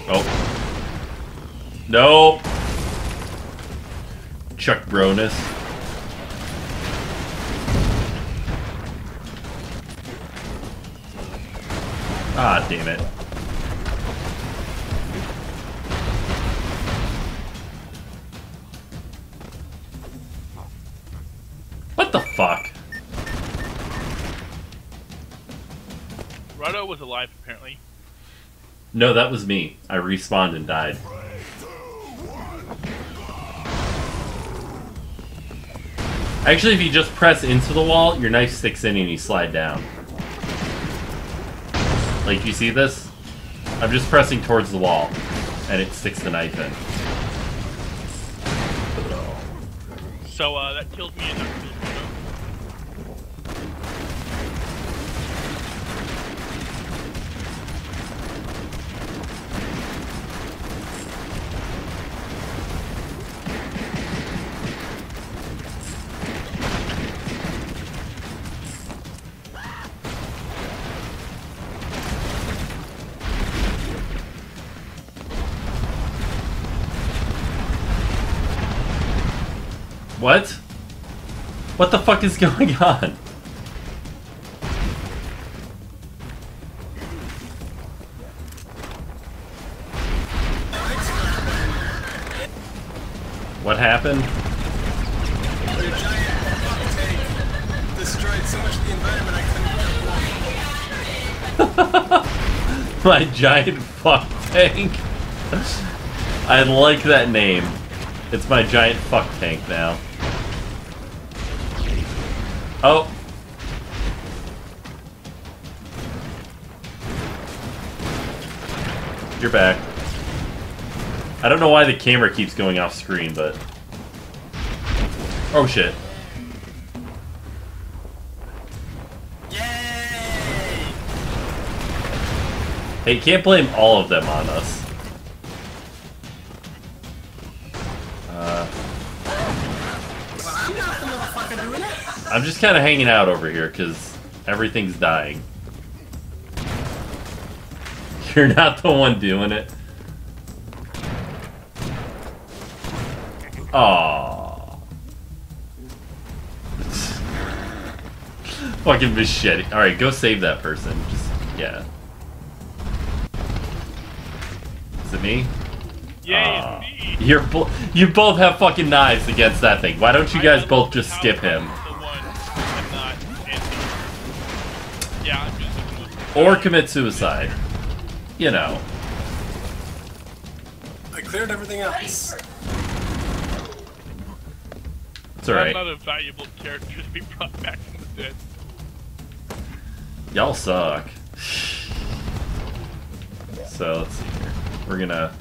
Oh. Nope. Chuck Brorris. Ah, damn it. What the fuck? Apparently. No, that was me. I respawned and died. Actually, if you just press into the wall, your knife sticks in and you slide down. Like, you see this? I'm just pressing towards the wall, and it sticks the knife in. So uh, that killed me and that What? What the fuck is going on? What happened? My giant fuck tank. I like that name. It's my giant fuck tank now. Oh. You're back. I don't know why the camera keeps going off screen, but... Oh shit. Yay! Hey, can't blame all of them on us. I'm just kind of hanging out over here because everything's dying. You're not the one doing it. Aww. Fucking machete. Alright, go save that person. Just, yeah. Is it me? Yeah, me. You're you both have fucking knives against that thing. Why don't you guys both just skip I'm him? Or commit suicide. You know. I cleared everything else. It's I'm alright. not a valuable character to be brought back from the dead. Y'all suck. So let's see here. We're gonna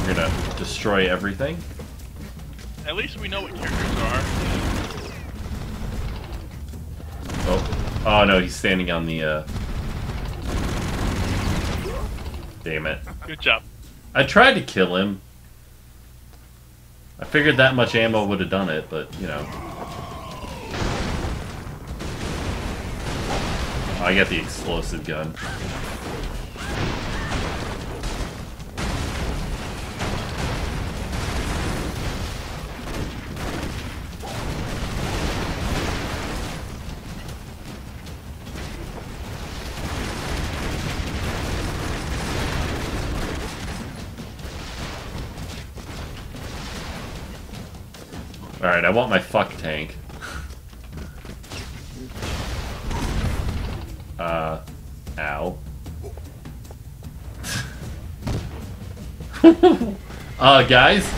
we're gonna destroy everything. At least we know what characters are. Oh, oh no, he's standing on the. uh... Damn it! Good job. I tried to kill him. I figured that much ammo would have done it, but you know. I got the explosive gun. I want my fuck tank. Uh, ow. uh, guys?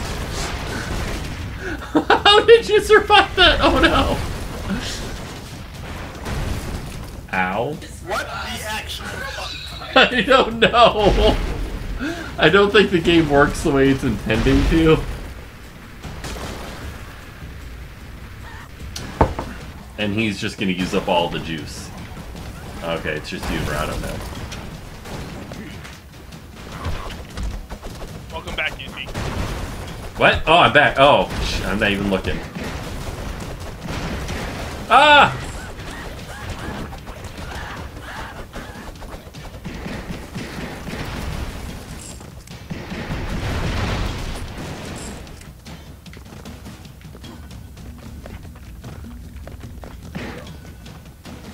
How did you survive that? Oh no! Ow. What the actual? I don't know. I don't think the game works the way it's intending to. And he's just gonna use up all the juice. Okay, it's just you, Verado now. Welcome back. What? Oh, I'm back. Oh, I'm not even looking. Ah!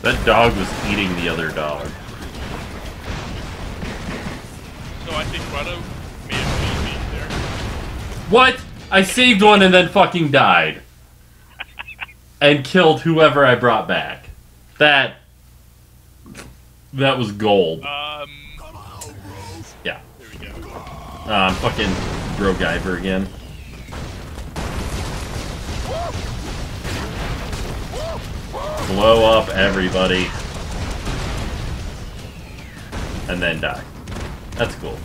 That dog was eating the other dog. So I think Rado may have there. What? I saved one and then fucking died. and killed whoever I brought back. That. That was gold. Um, Yeah. there we go. I'm fucking Brogiver again. Blow up everybody. And then die. That's cool.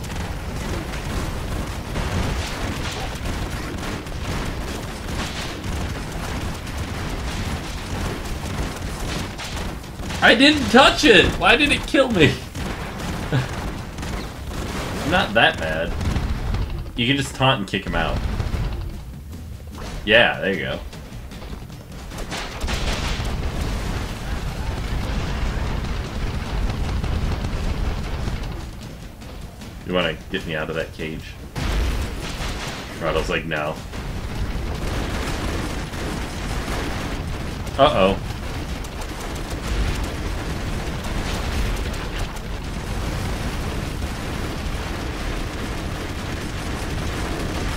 I didn't touch it! Why did it kill me? Not that bad. You can just taunt and kick him out. Yeah, there you go. You want to get me out of that cage? Rattle's like, no. Uh-oh.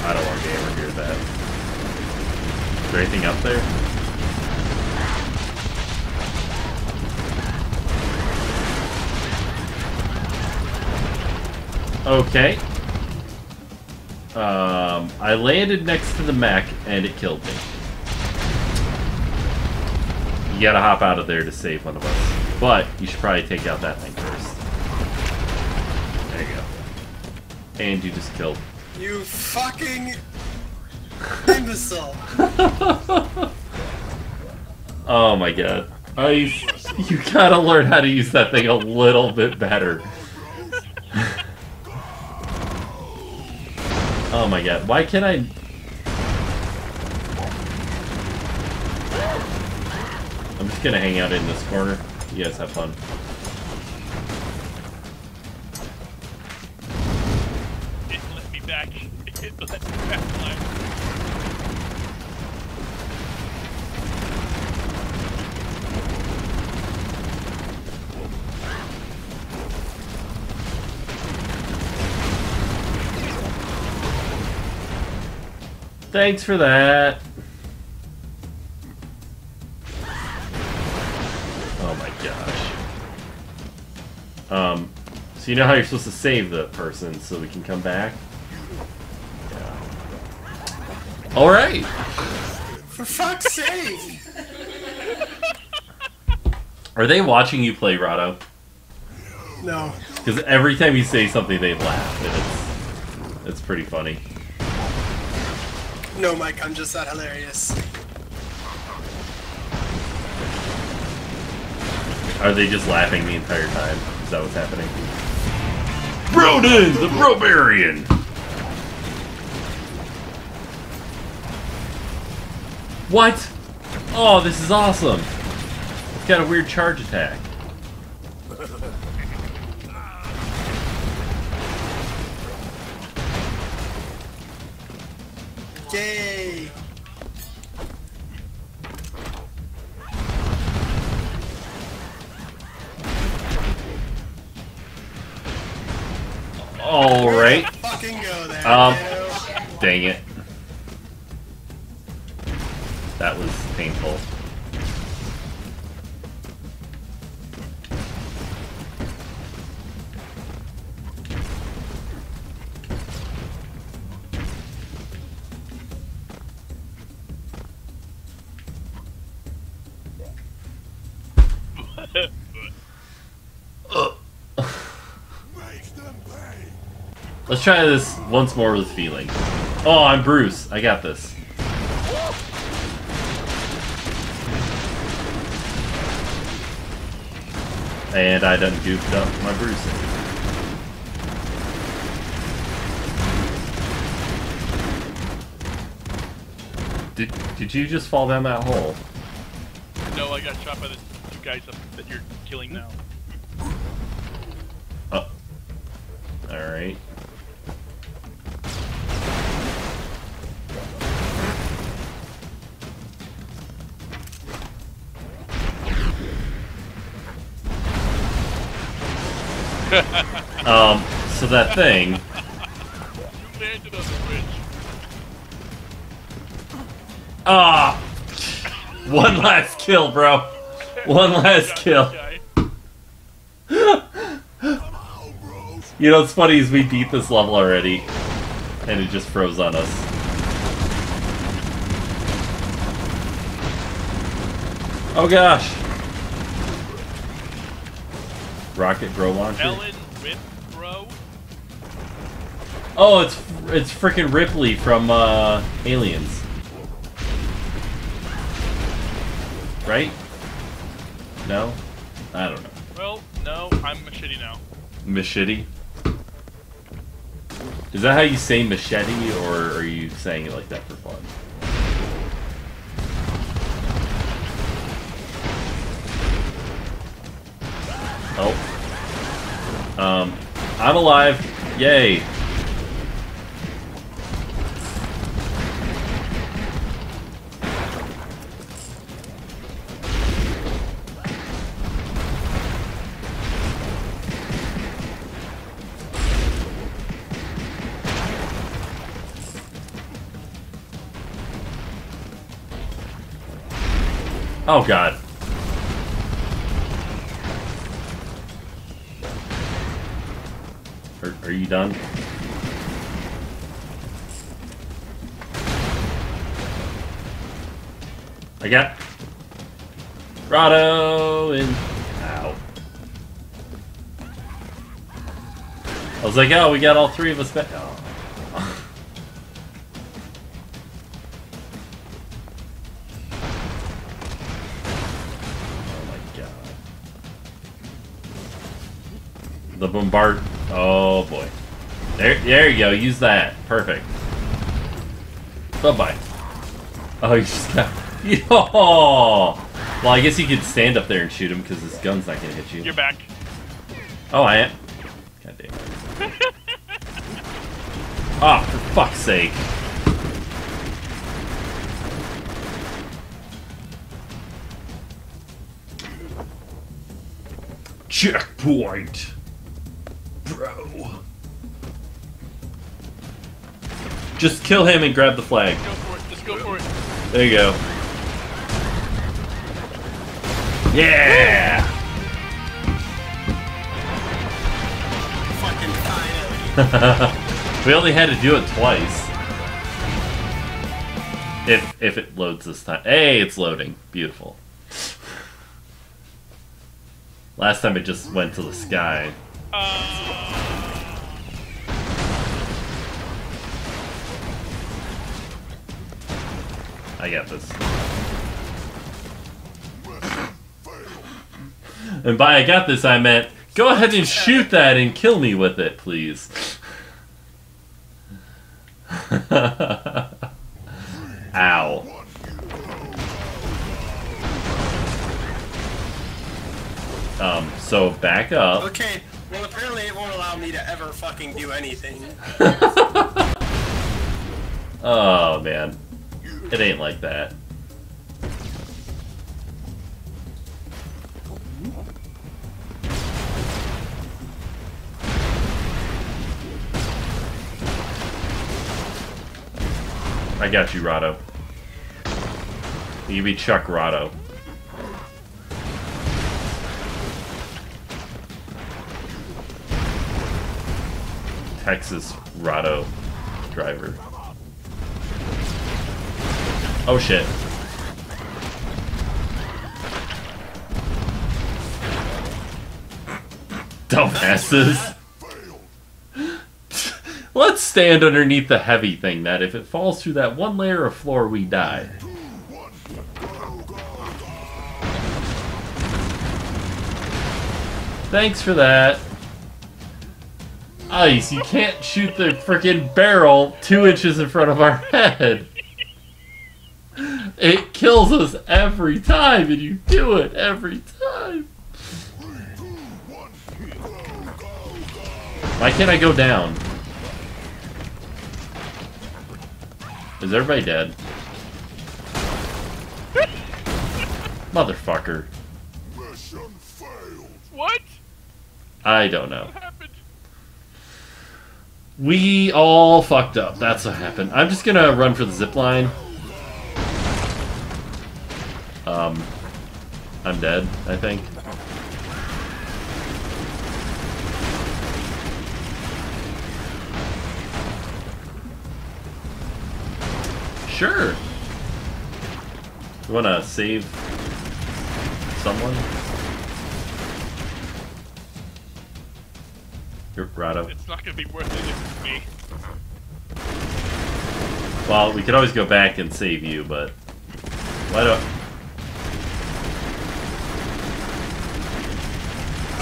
I don't want to hear that. Is there anything up there? Okay. Um, I landed next to the mech and it killed me. You gotta hop out of there to save one of us. But you should probably take out that thing first. There you go. And you just killed. You fucking imbecile. Oh my god. I, you gotta learn how to use that thing a little bit better. Oh my god. Why can't I... I'm just gonna hang out in this corner. You guys have fun. It let me back. It let me back. Thanks for that. Oh my gosh. Um, so you know how you're supposed to save the person so we can come back? Yeah. Alright! For fuck's sake! Are they watching you play, Rado? No. Because every time you say something, they laugh, and it's, it's pretty funny. No, Mike, I'm just that hilarious. Are they just laughing the entire time? Is that what's happening? Bronan, the Brobarian! What? Oh, this is awesome! It's got a weird charge attack. Yay! Alright. Fucking go there. Um. Dang it. That was painful. Try this once more with feeling. Oh, I'm Bruce. I got this. And I done goofed up my Bruce. Did, did you just fall down that hole? No, I got shot by the two guys up that you're killing now. Oh. Alright. That thing, ah, one last kill, bro. One last kill. You know, what's funny is we beat this level already, and it just froze on us. Oh gosh. Rocket bro launcher. Oh, it's it's freaking Ripley from uh, Aliens. Right? No, I don't know. Well, no, I'm machete now. Machete. Is that how you say machete, or are you saying it like that for fun? Oh. Um, I'm alive. Yay. Oh god. Are, are you done? I got Rado and ow. I was like, oh, we got all three of us back. Oh. Bombard. Oh boy. There, there you go. Use that. Perfect. Bye bye. Oh, you just got. Yo! Well, I guess you could stand up there and shoot him because his gun's not gonna hit you. You're back. Oh, I am. God damn it. Ah, for fuck's sake. Checkpoint! Just kill him and grab the flag. Go for it. Just go for it. There you go. Yeah! We only had to do it twice. If if it loads this time. Hey, it's loading. Beautiful. Last time it just went to the sky. Uh, I got this. And by I got this, I meant go ahead and shoot that and kill me with it, please. Ow. Um, so back up. Okay, well apparently it won't allow me to ever fucking do anything. Oh man. It ain't like that. I got you, Rado. You be Chuck Rado. Texas Rado driver. Oh shit. Dumbasses. Let's stand underneath the heavy thing that if it falls through that one layer of floor, we die. Thanks for that. Ice, you can't shoot the freaking barrel two inches in front of our head. It kills us every time, and you do it every time. Why can't I go down? Is everybody dead? Motherfucker. Mission failed. what? I don't know. What happened? We all fucked up. That's what happened. I'm just gonna run for the zip line. Um, I'm dead, I think. Sure. You wanna save someone? You're Rado. It's not gonna be worth it if it's me. Well, we could always go back and save you, but why don't?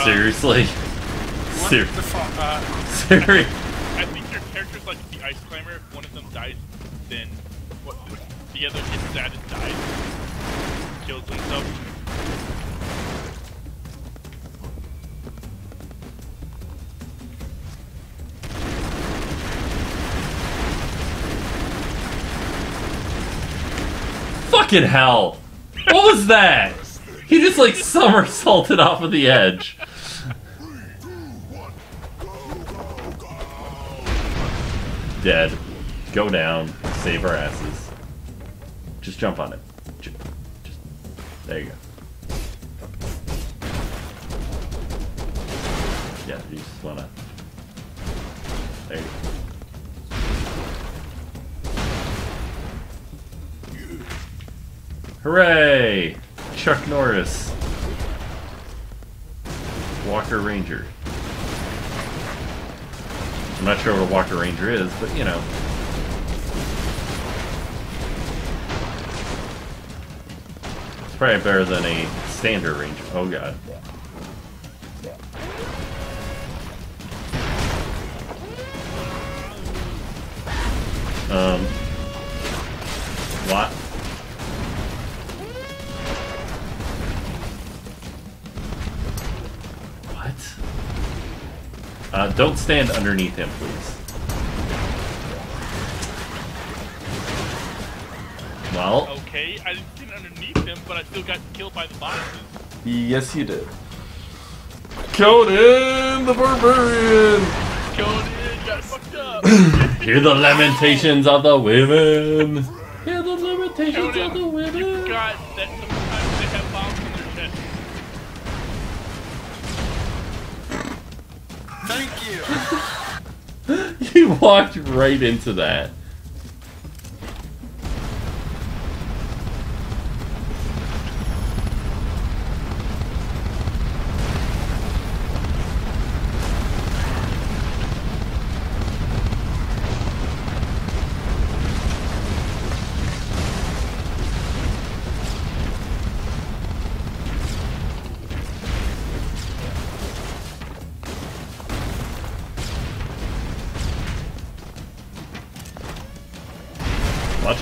Seriously, What Ser- the fuck? Uh, I think your character's like the ice climber. If one of them dies, then what? The other gets sad and dies, kills himself. Fucking hell! What was that? He just like somersaulted off of the edge. Dead. Go down. Save our asses. Just jump on it. Ju- Just, there you go. Yeah, you just wanna. There you go. Hooray! Chuck Norris. Walker Ranger. I'm not sure what a Walker Ranger is, but you know. It's probably better than a standard Ranger. Oh god. Um. What? Uh, don't stand underneath him, please. Well, Okay, I didn't see it underneath him, but I still got killed by the boxes. yes, you did. Conan the Barbarian! Killed it, got fucked up. Hear the lamentations of the women! Hear the lamentations of the Conan, you women! forgot that you. You walked right into that.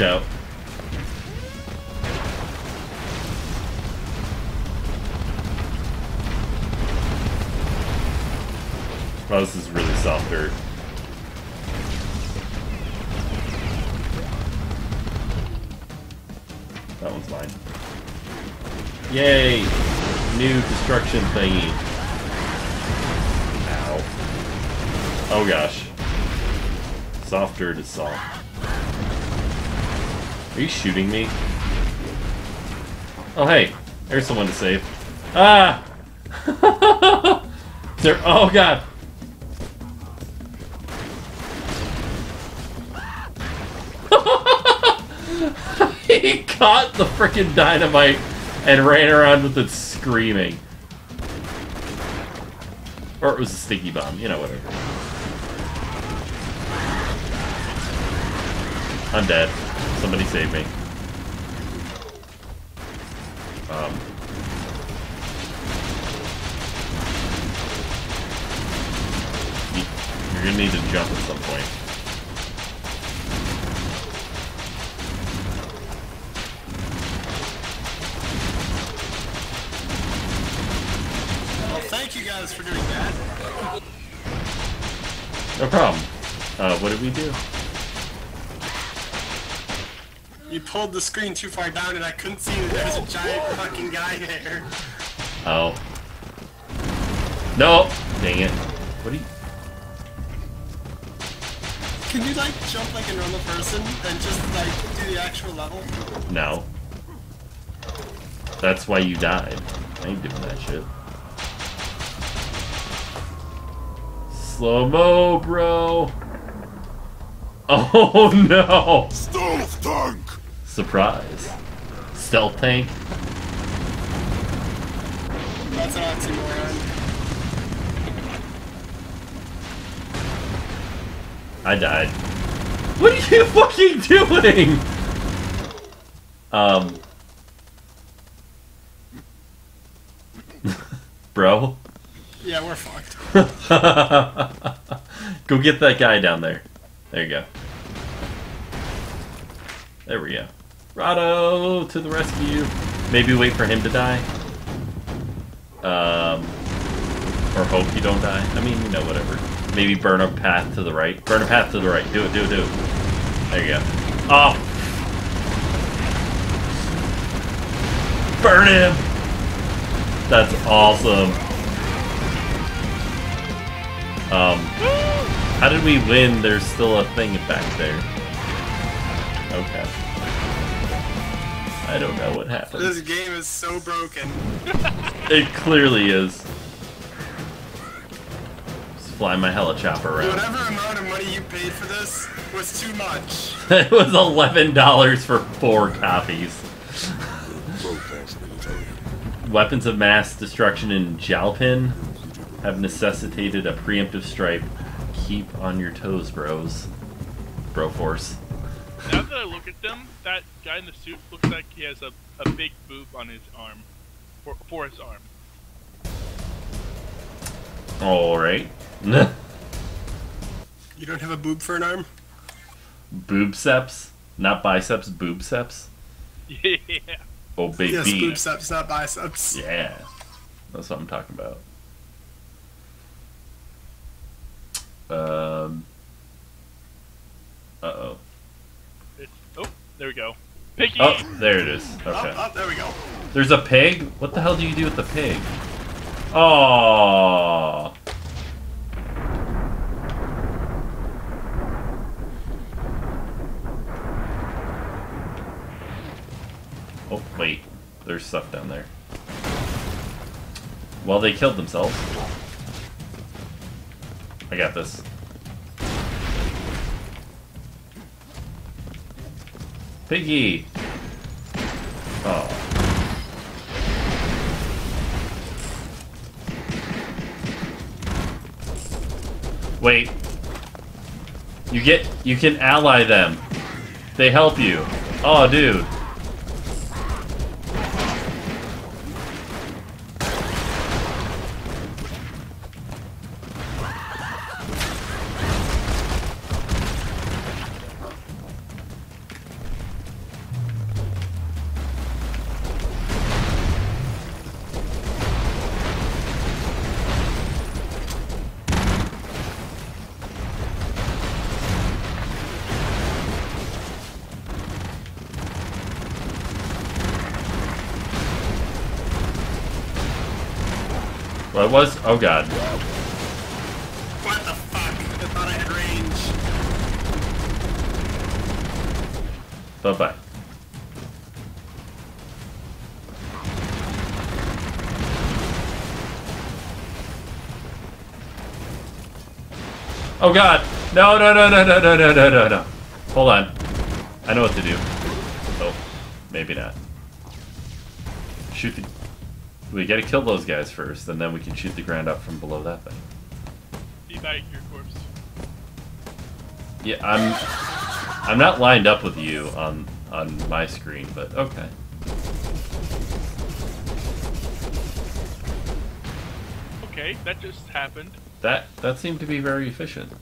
Out. Oh, this is really soft dirt. That one's mine. Yay! New destruction thingy. Ow. Oh gosh. Soft dirt is soft. Are you shooting me? Oh hey, there's someone to save. Ah! there. Oh god. he caught the freaking dynamite and ran around with it screaming. Or it was a sticky bomb, you know, whatever. I'm dead. Somebody save me. Um. you- You're gonna need to jump at some point. Well, thank you guys for doing that. No problem. Uh, what did we do? You pulled the screen too far down and I couldn't see that there was a giant fucking guy there. Oh. No! Dang it. What are you... Can you like jump like a normal person and just like do the actual level? No. That's why you died. I ain't doing that shit. Slow-mo, bro! Oh no! Stealth tank! Surprise. Stealth tank? That's an oxymoron. I died. What are you fucking doing? Um. Bro? Yeah, we're fucked. go get that guy down there. There you go. There we go. Rado to the rescue. Maybe wait for him to die. Um, or hope you don't die. I mean, you know, whatever. Maybe burn a path to the right. Burn a path to the right. Do it, do it, do it. There you go. Oh! Burn him! That's awesome. Um, how did we win? There's still a thing back there. Okay. I don't know what happened. This game is so broken. It clearly is. Just fly my helichopper around. Whatever amount of money you paid for this was too much. it was eleven dollars for four copies. Weapons of mass destruction in Jalpin have necessitated a preemptive strike keep on your toes, bros. Bro force. Now that I look at them, that guy in the suit looks like he has a, a big boob on his arm. For, for his arm. Alright. You don't have a boob for an arm? Boobseps? Not biceps, boobseps? Yeah. Oh, baby. Yes, boobseps, not biceps. Yeah. That's what I'm talking about. Um. Uh oh. It's, oh, there we go. Piggy! Oh, there it is. Oh, Okay. oh, there we go. There's a pig? What the hell do you do with the pig? Oh. Oh, wait. There's stuff down there. Well, they killed themselves. I got this. Piggy! Oh. Wait. You get you can ally them. They help you. Oh dude. Oh god. What the fuck? I thought I had range. Bye bye. Oh god! No, no, no, no, no, no, no, no, no, no. Hold on. I know what to do. Oh, maybe not. Shoot the... We gotta kill those guys first, and then we can shoot the ground up from below that thing. Debag your corpse. Yeah, I'm... I'm not lined up with you on on my screen, but okay. Okay, that just happened. That that seemed to be very efficient.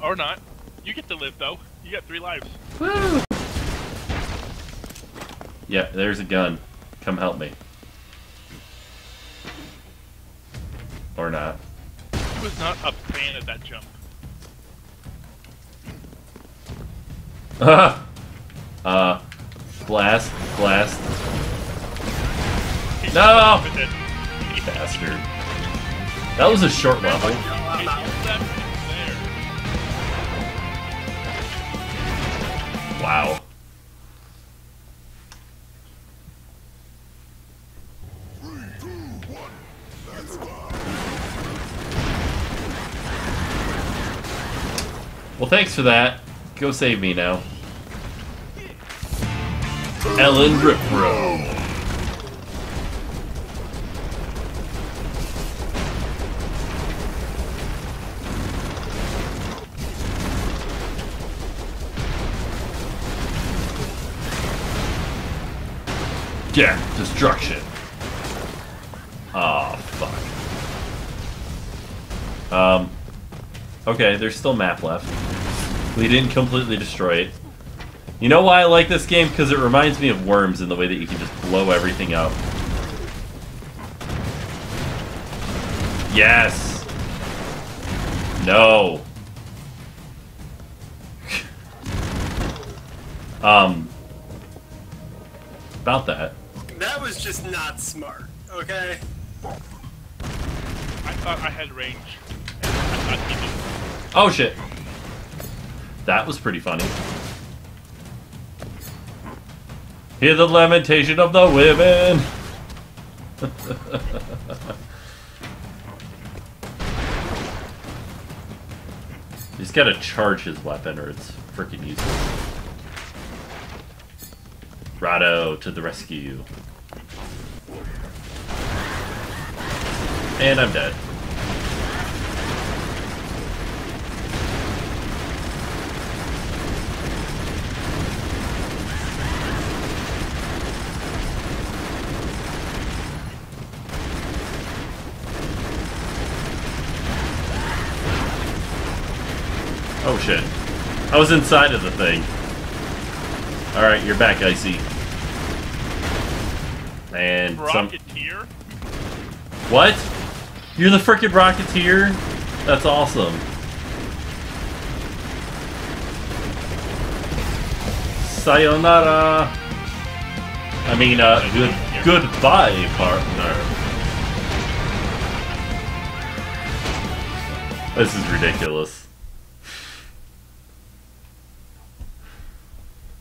Or not. You get to live, though. You got three lives. Woo! Yeah, there's a gun. Come help me. Or not. Who was not a fan of that jump? Ah! Uh, blast, blast, No! bastard. That was a short level. No, I'm out. Wow. Thanks for that. Go save me now. Ellen Ripbro. Yeah, destruction. Oh, fuck. Um, okay, there's still map left. We didn't completely destroy it. You know why I like this game? Because it reminds me of Worms in the way that you can just blow everything up. Yes! No! um... About that. That was just not smart, okay? I thought I had range. I thought he didn't. Oh shit! That was pretty funny. Hear the lamentation of the women! He's gotta charge his weapon or it's freaking useless. Rado to the rescue. And I'm dead. Oh shit. I was inside of the thing. Alright, you're back, Icy. And some. Rocketeer? What? You're the frickin' Rocketeer? That's awesome. Sayonara! I mean, uh, good, goodbye, partner. This is ridiculous.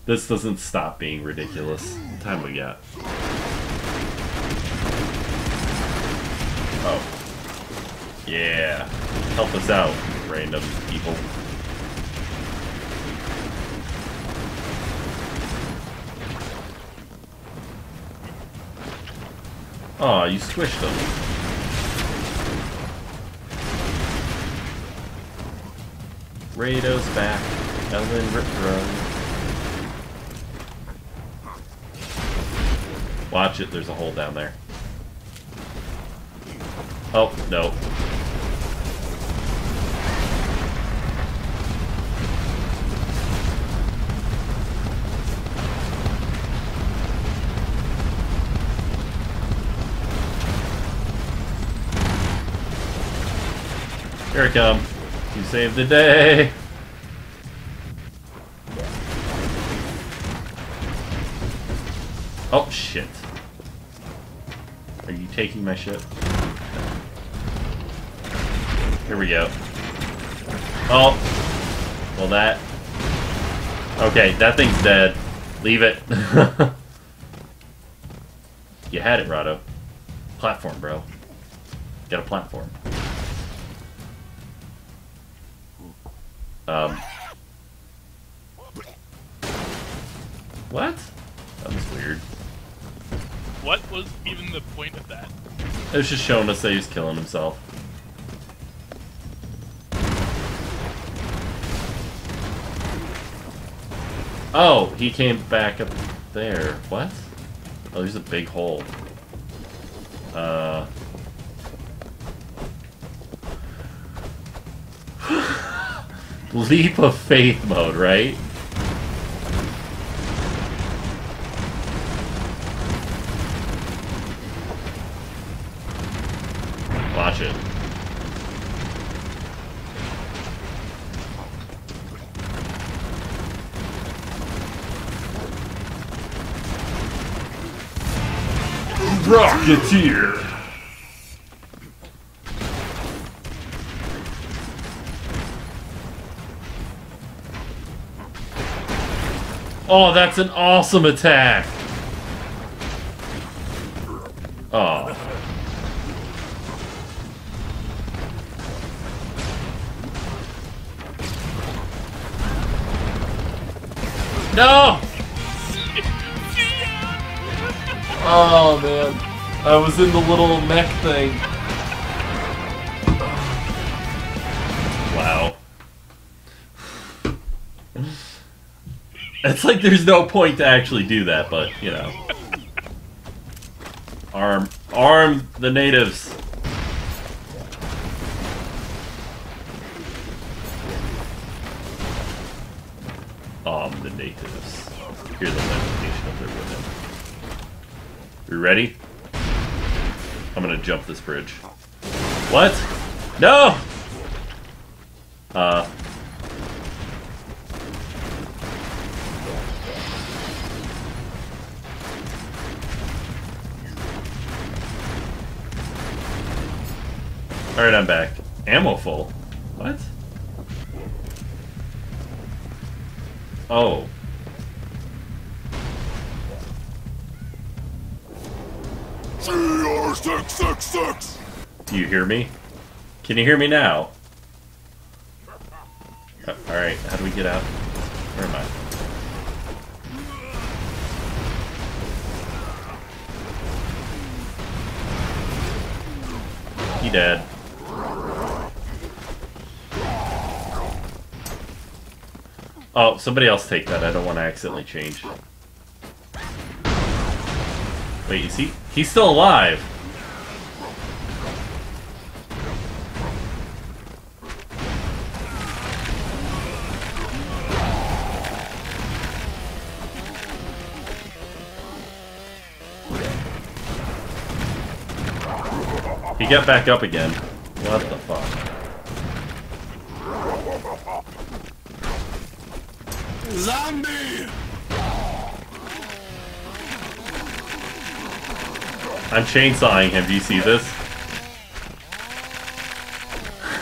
This doesn't stop being ridiculous. What time we got? Oh. Yeah. Help us out, random people. Aw, you squished them. Rado's back. Ellen Rip Watch it, there's a hole down there. Oh, no. Here I come. You saved the day. Taking my ship? Here we go. Oh. Well, that... Okay, that thing's dead. Leave it. you had it, Rado. Platform, bro. Got a platform. Um. What? That was weird. What was even the point of that? It was just showing us that he's killing himself. Oh, he came back up there. What? Oh, there's a big hole. Uh. Leap of faith mode, right? Watch it. Rocketeer! Oh, that's an awesome attack! Oh. No! Oh man, I was in the little mech thing. Wow. It's like there's no point to actually do that, but you know. Arm, arm the natives. Arm the natives. Hear the lamentation of their women. You ready? I'm gonna jump this bridge. What? No! Uh. Alright, I'm back. Ammo full. What? Oh. CR666! Do you hear me? Can you hear me now? Uh, Alright, how do we get out? Where am I? He dead. Oh, somebody else take that. I don't want to accidentally change. Wait, is he? He's still alive. Got back up again. What the fuck? Zombie! I'm chainsawing him. Do you see this?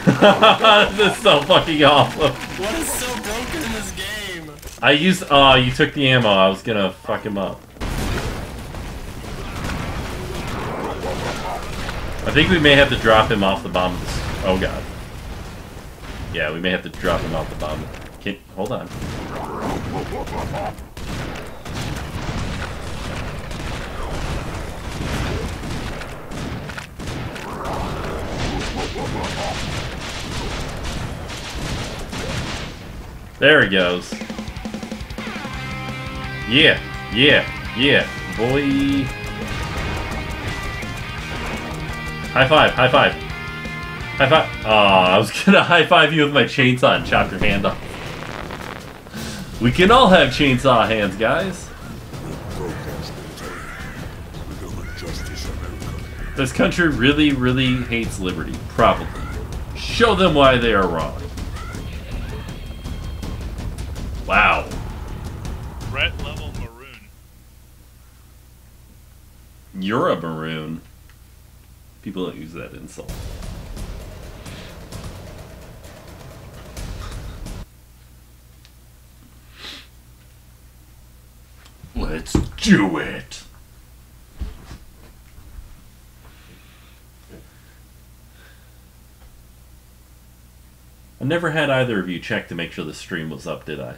this is so fucking awesome. What is so broken in this game? I used. Oh, you took the ammo. I was gonna fuck him up. I think we may have to drop him off the bomb. Oh god. Yeah, we may have to drop him off the bomb. Can, hold on. There he goes. Yeah, yeah, yeah, boy. High five, high five. High five. Oh, I was gonna high five you with my chainsaw and chop your hand off. We can all have chainsaw hands, guys. Protest Freedom and Justice America. This country really, really hates liberty. Probably. Show them why they are wrong. Wow. Red level maroon. You're a maroon. People don't use that insult. Let's do it. I never had either of you check to make sure the stream was up, did I?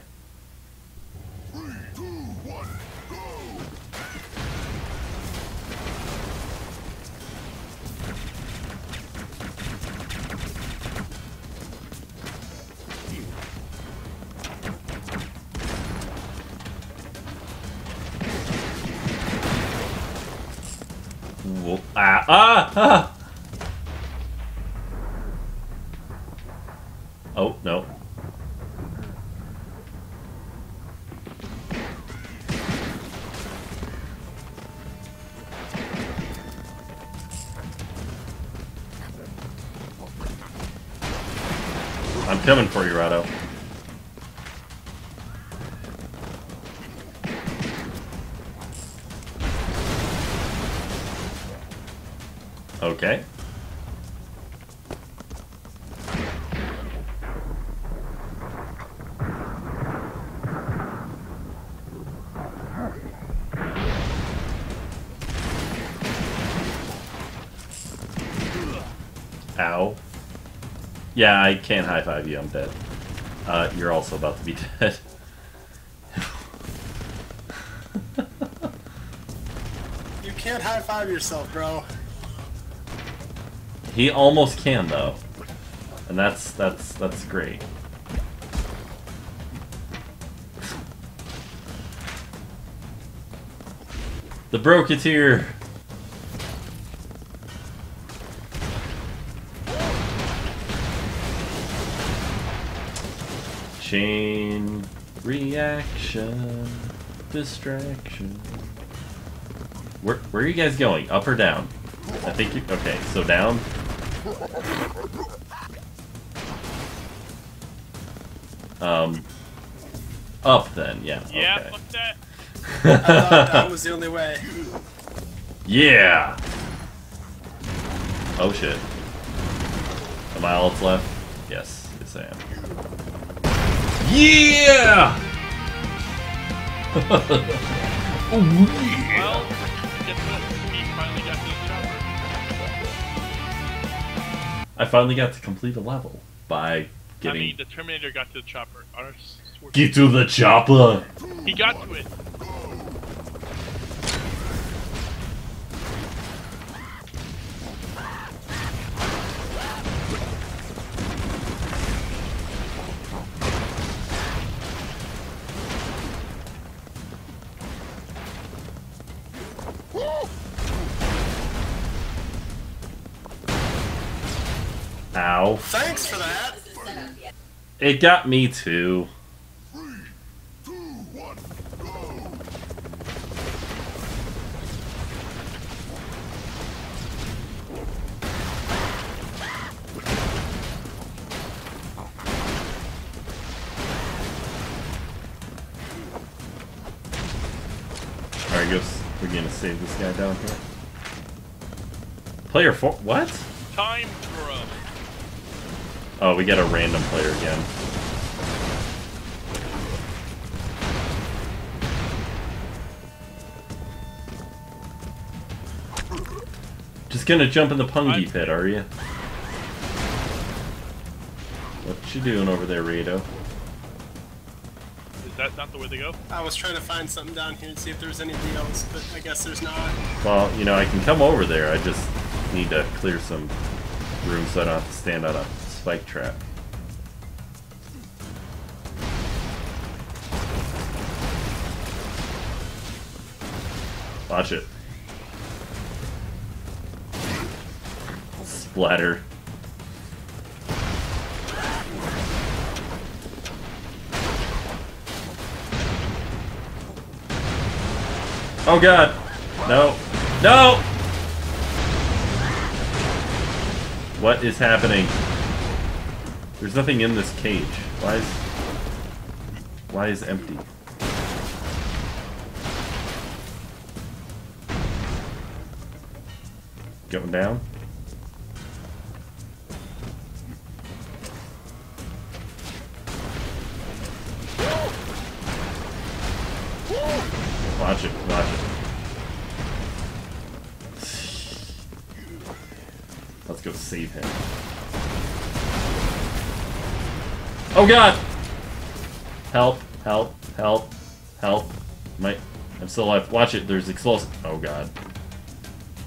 Whoa, ah, Yeah, I can't high five you, I'm dead. Uh, you're also about to be dead. You can't high five yourself, bro. He almost can though. And that's that's that's great. The Broketeer! Chain reaction distraction. Where where are you guys going? Up or down? I think you okay, so down. Um up then, yeah. Yeah, okay. fuck that. I thought that was the only way. Yeah. Oh shit. Am I all that's left? Yes, yes I am. Yeah! oh yeah! Well, guess what? He finally got to the chopper. I finally got to complete a level by getting. I mean, the Terminator got to the chopper. Our Get to the chopper! He got to it. It got me too. Alright, I guess we're gonna save this guy down here. Player four? What? Oh, we got a random player again. Just gonna jump in the punji I'm- pit, are you? What you doing over there, Rado? Is that not the way to go? I was trying to find something down here and see if there was anything else, but I guess there's not. Well, you know, I can come over there. I just need to clear some room so I don't have to stand on a spike trap. Watch it. Splatter. Oh god! No! No! What is happening? There's nothing in this cage. Why is... Why is empty? Going down? Oh god! Help, help, help, help. My, I'm still alive. Watch it, there's explosive. Oh god.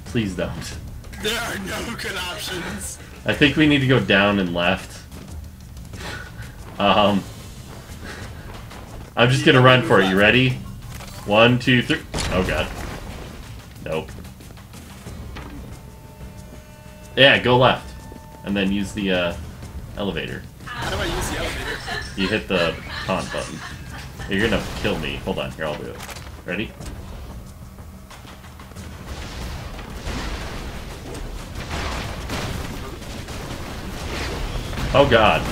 Please don't. There are no good options. I think we need to go down and left. Um, I'm just gonna run for it. You ready? One, two, three. Oh god. Nope. Yeah, go left, and then use the uh, elevator. You hit the taunt button. You're gonna kill me. Hold on, here I'll do it. Ready? Oh god.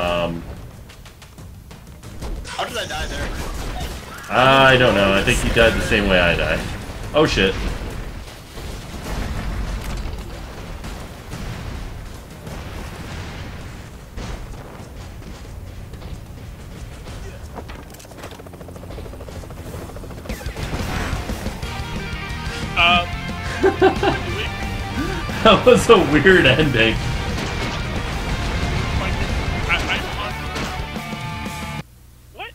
Um, How did I die there? I don't know. I think you died the same way I died. Oh shit. That was a weird ending. I, What?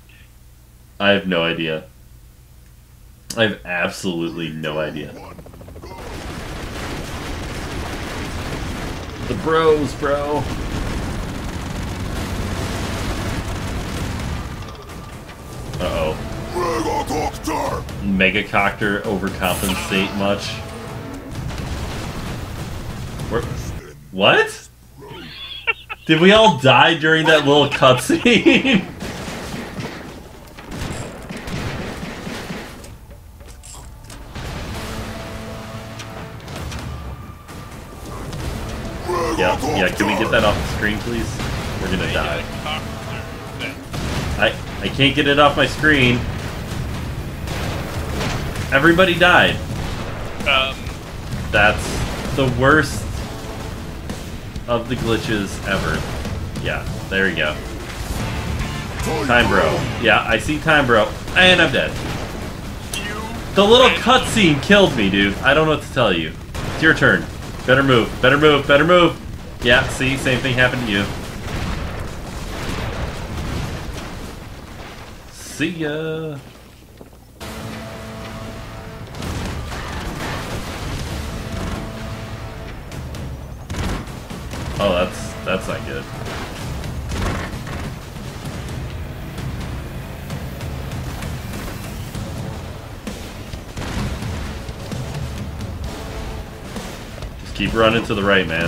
I have no idea. I have absolutely no idea. The bros, bro. Uh oh. Megacopter overcompensate much. What? Did we all die during that little cutscene? yeah, yeah, can we get that off the screen, please? We're gonna die. I I can't get it off my screen. Everybody died. Um, That's the worst of the glitches ever. Yeah, there you go. Time bro. Yeah, I see time bro. And I'm dead. The little cutscene killed me, dude. I don't know what to tell you. It's your turn. Better move. Better move. Better move. Yeah, see, same thing happened to you. See ya. Oh, that's that's not good. Just keep running to the right, man.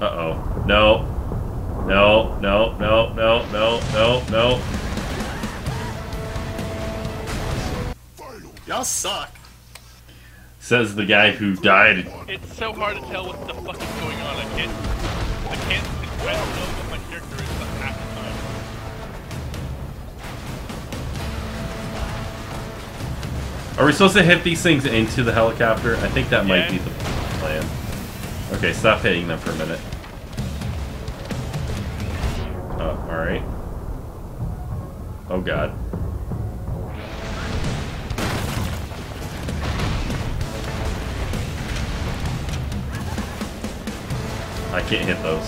Uh-oh. No. No, no, no, no, no, no, no. Y'all suck. Says the guy who died. It's so hard to tell what the fuck is going on. I can't. I can't well know what my character is the half the time. Are we supposed to hit these things into the helicopter? I think that might be the plan. Okay, stop hitting them for a minute. Oh, alright. Oh god. I can't hit those.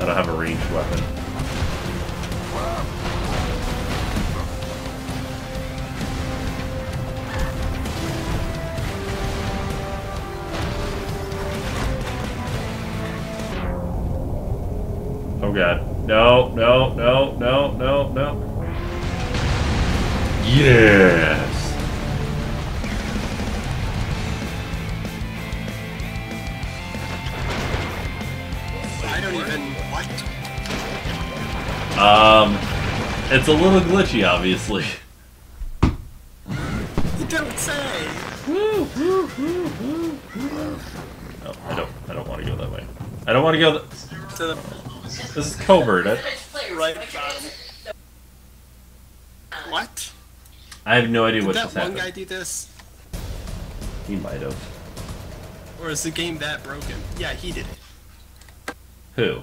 I don't have a ranged weapon. Oh god. No, no, no, no, no, no. Yes! Um, it's a little glitchy, obviously. You don't say! No, I don't. I don't want to go that way. I don't want to go. Th- To the this is covert. I, right. What? I have no idea Did what that just one guy do this? He might have. Or is the game that broken? Yeah, he did it. Who?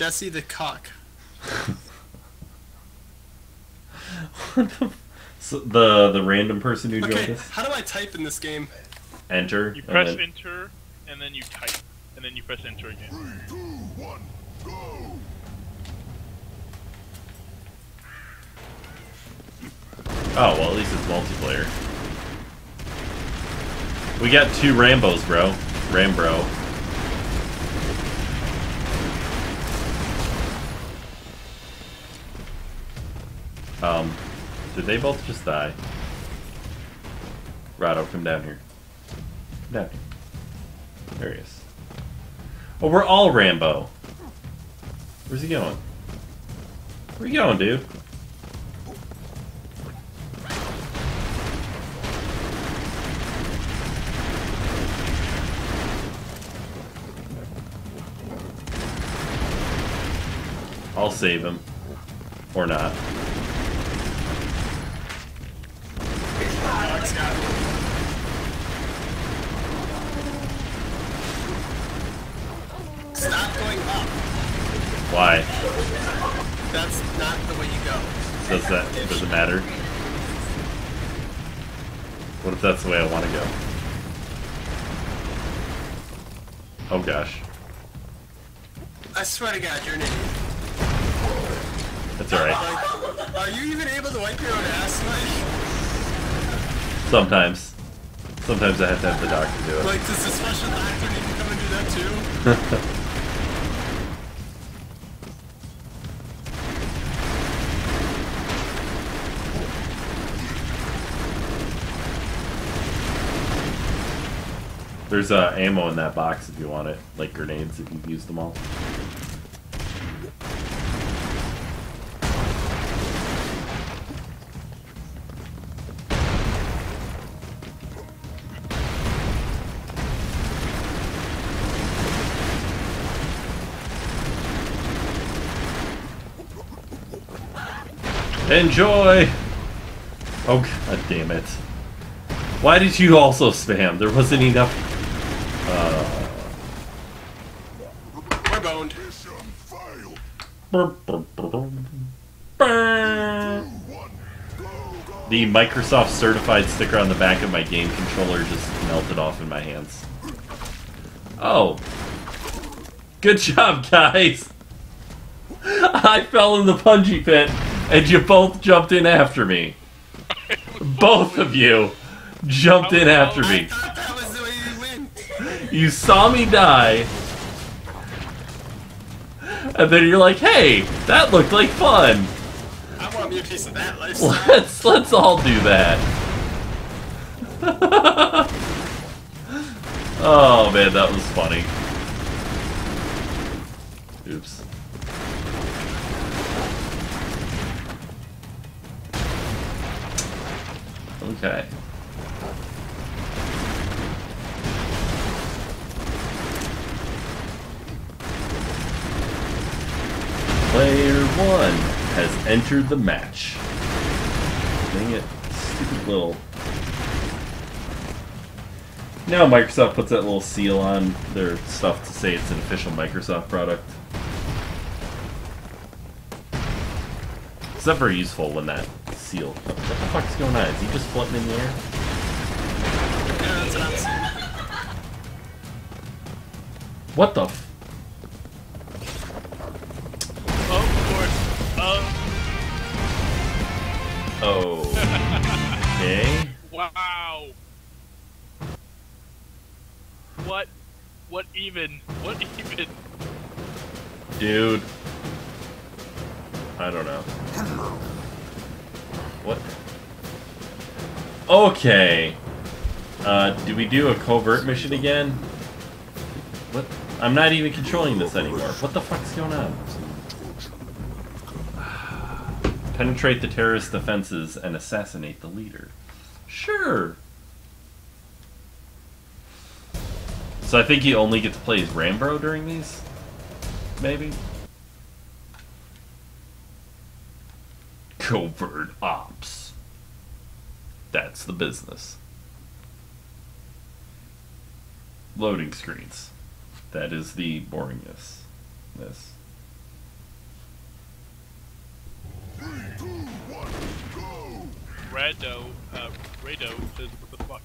Jesse the cock. So the the random person who joined Okay, us. how do I type in this game? Enter. You press then- enter, and then you type, and then you press enter again. Three, two, one, go! Oh well, at least it's multiplayer. We got two Rambos, bro. Rambro. Um, did they both just die? Rado, come down here. Come down here. There he is. Oh, we're all Rambo. Where's he going? Where you going, dude? I'll save him. Or not. Why? That's not the way you go. Does that does it matter? What if that's the way I want to go? Oh gosh. I swear to God, you're an idiot. That's alright. Are you even able to wipe your own ass, Mike? Sometimes. Sometimes I have to have the doctor do it. Like, does the special doctor need to come and do that too? There's uh, ammo in that box if you want it. Like grenades if you've used them all. Enjoy! Oh god damn it. Why did you also spam? There wasn't enough. Uh, We're boned. Mission failed. brr, brr, brr, brr. Brr. One, go, go! The Microsoft certified sticker on the back of my game controller just melted off in my hands. Oh. Good job, guys! I fell in the punji pit, and you both jumped in after me. Both of you jumped in after me. You saw me die, and then you're like, "Hey, that looked like fun. I want me a piece of that lifestyle. Let's let's all do that." oh man, that was funny. Oops. Okay. Player one has entered the match. Dang it. Stupid little. Now Microsoft puts that little seal on their stuff to say it's an official Microsoft product. It's not very useful when that seal. What the fuck's going on? Is he just floating in the air? Yeah, that's what I'm saying. What the? Oh. Okay. wow. What? What even? What even? Dude. I don't know. What? Okay. Uh, do we do a covert mission again? What? I'm not even controlling this anymore. What the fuck's going on? Penetrate the terrorist defenses and assassinate the leader. Sure. So I think you only get to play as Rambo during these? Maybe? Covert ops. That's the business. Loading screens. That is the boringness. This. Rado, uh, Rado says, what the fuck?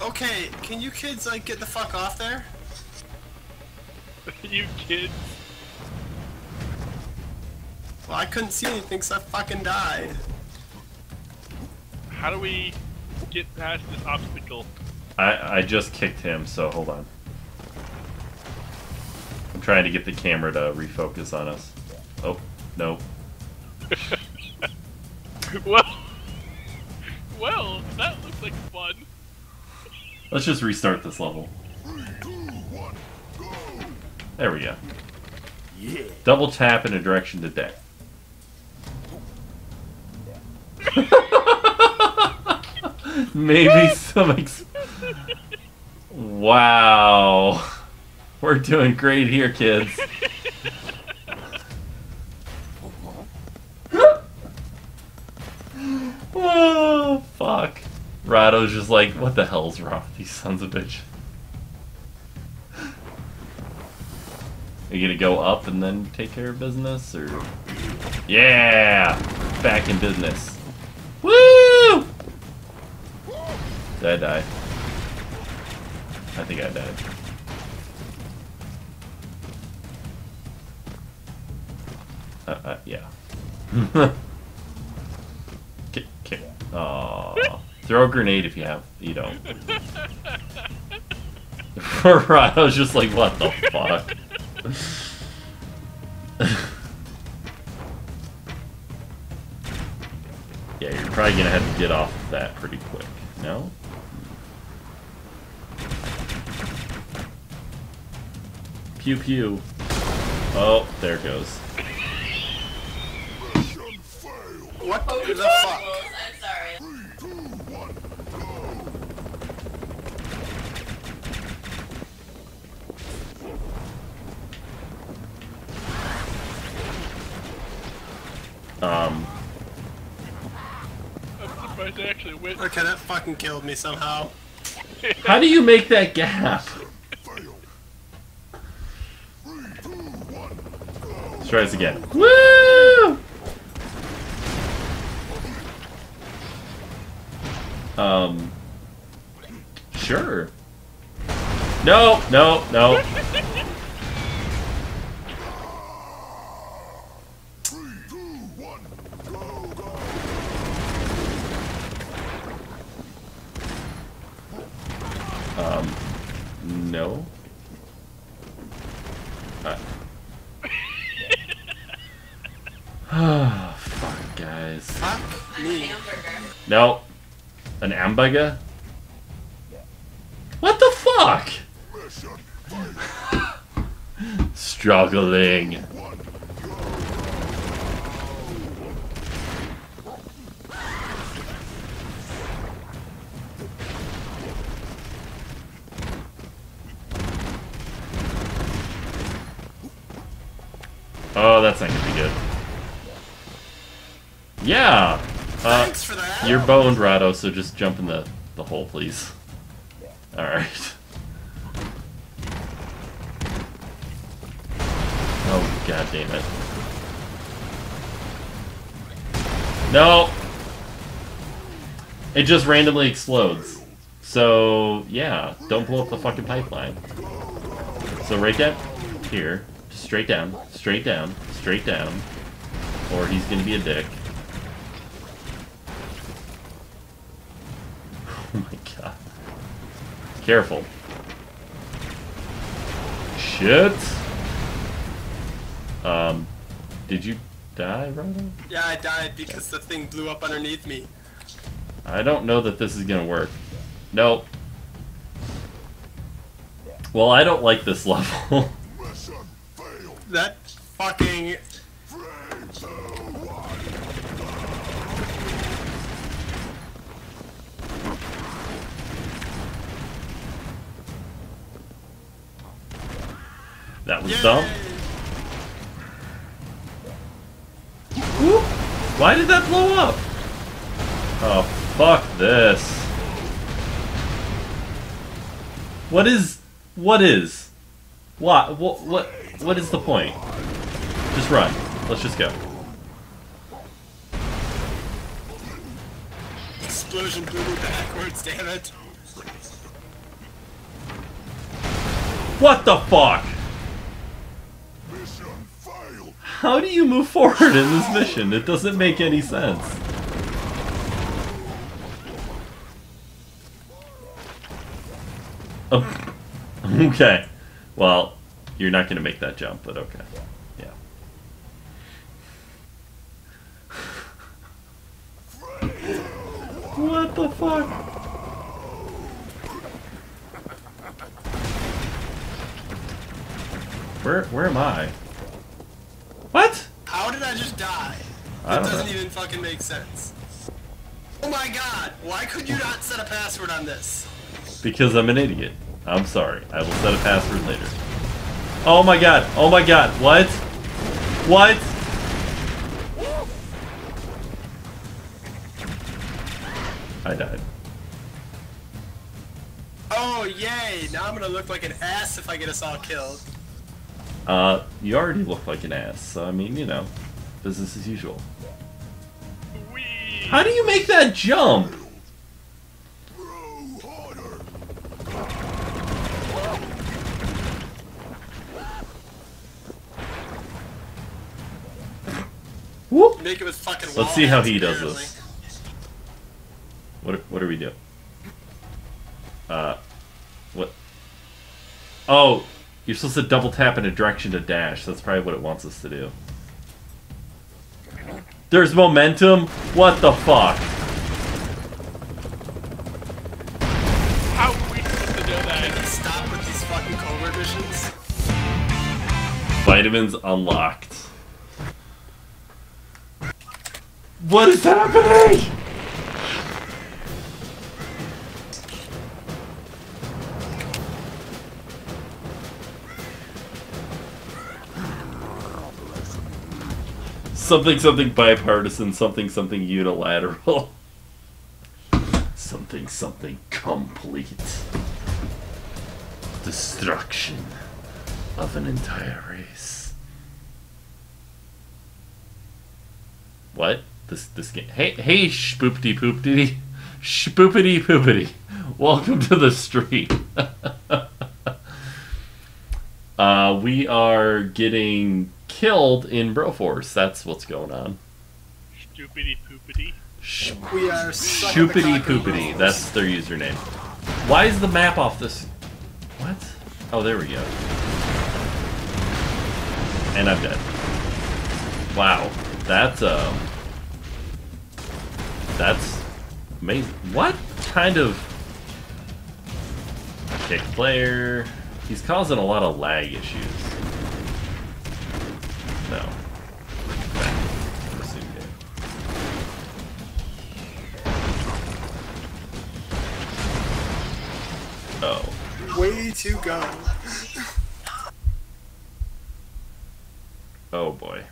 Okay, can you kids like get the fuck off there? you kids. Well, I couldn't see anything, so I fucking died. How do we get past this obstacle? I, I just kicked him, so hold on. Trying to get the camera to refocus on us. Oh, no. well, well, that looks like fun. Let's just restart this level. Three, two, one! There we go. Yeah. Double tap in a direction to death. Maybe some ex- Wow. We're doing great here, kids. oh, fuck. Rado's just like, what the hell's wrong with these sons of bitch? Are you gonna go up and then take care of business, or? Yeah, back in business. Woo! Did I die? I think I died. Uh, uh, yeah. kick, kick. Aww. Throw a grenade if you have. You don't. right, I was just like, what the fuck? yeah, you're probably gonna have to get off of that pretty quick. No? Pew pew. Oh, there it goes. Mission failed! What Oh, the fuck? I'm sorry. Three, two, one, go! Um, I'm surprised I actually went. Okay, that fucking killed me somehow. how do you make that gap? Three, two, one, go! Let's try this again. Woo! Sure. No, no, no. Three, two, one, go, go! Um, no. Uh. Ah, fuck, guys. Fuck me. No. An hamburger? Rado, so just jump in the, the hole, please. Alright. Oh, god damn it. No! It just randomly explodes. So, yeah, don't blow up the fucking pipeline. So right down here, just straight down, straight down, straight down, or he's gonna be a dick. Careful. Shit! Um, did you die, Rado? Yeah, I died because the thing blew up underneath me. I don't know that this is gonna work. Nope. Well, I don't like this level. That fucking. That was Yay! dumb. Whoop. Why did that blow up? Oh, fuck this. What is... What is? What? What? What? What is the point? Just run. Let's just go. Explosion me backwards, damn it. What the fuck? How do you move forward in this mission? It doesn't make any sense. Oh, okay. Well, you're not going to make that jump, but okay. Yeah. What the fuck? Where where am I? What? How did I just die? That doesn't know. even fucking make sense. Oh my god, why could you not set a password on this? Because I'm an idiot. I'm sorry. I will set a password later. Oh my god. Oh my god. What? What? I died. Oh yay, now I'm gonna look like an ass if I get us all killed. Uh, you already look like an ass, so I mean, you know, business as usual. Whee! How do you make that jump? Whoop. Make it with fucking Let's see how he does this. What what do we do? Uh, what? Oh, you're supposed to double tap in a direction to dash. That's probably what it wants us to do. There's momentum. What the fuck? How are we supposed to Can that? you stop with these fucking missions? Vitamins unlocked. What is happening? Something something bipartisan, something something unilateral. Something something complete. Destruction of an entire race. What? This this game? Hey hey spoopity poopity, spoopity poopity. Welcome to the stream. uh, we are getting killed in Broforce. That's what's going on. Stupidity poopity. Sh- We are sucking Shoopity poopity. That's their username. Why is the map off this? What? Oh, there we go. And I'm dead. Wow. That's, um... That's amazing. What kind of... Kick player... He's causing a lot of lag issues. No. Okay. Resume game. Oh. Way to go. Oh boy.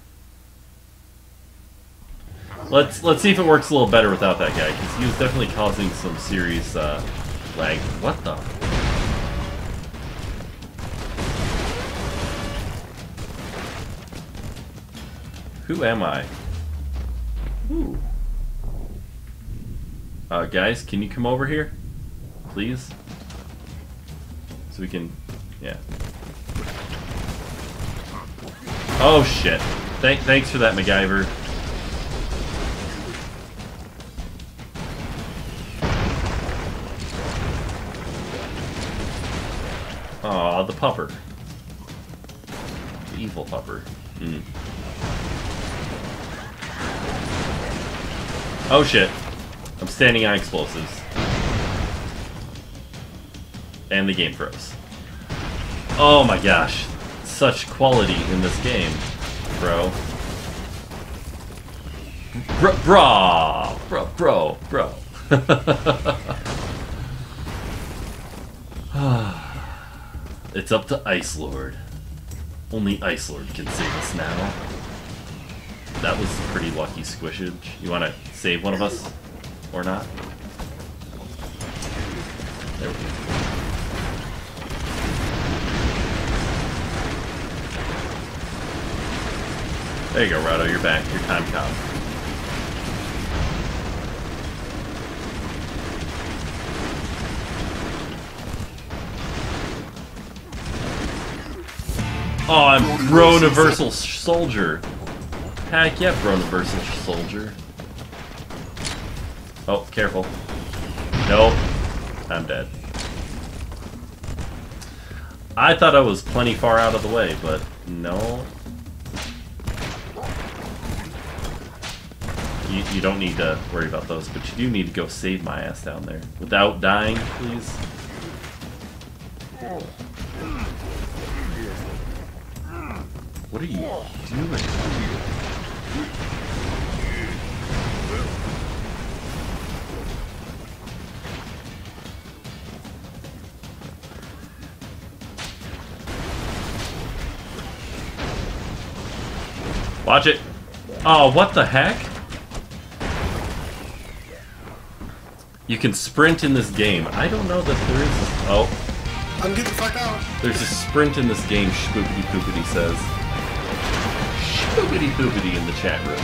Let's let's see if it works a little better without that guy, because he was definitely causing some serious uh, lag. What the? Who am I? Ooh. Uh, guys, can you come over here? Please? So we can... Yeah. Oh, shit. Thank, thanks for that, MacGyver. Aw, the pupper. The evil pupper. Mm. Oh shit. I'm standing on explosives. And the game froze. Oh my gosh. Such quality in this game, bro. Bro, bro, bro, bro, bro. it's up to Ice Lord. Only Ice Lord can save us now. That was pretty lucky squishage. You want to save one of us? Or not? There we go. There you go, Rado. You're back. Your time cop. Oh, I'm Bro Universal Soldier. Heck yeah, Bro Universal Soldier. Oh, careful. Nope. I'm dead. I thought I was plenty far out of the way, but no. You, you don't need to worry about those, but you do need to go save my ass down there. Without dying, please. What are you doing? Watch it. Oh, what the heck? You can sprint in this game. I don't know that there is. A, oh, I'm getting the fuck out. there's a sprint in this game. Spoopity poopity says. Spoopity poopity in the chat room.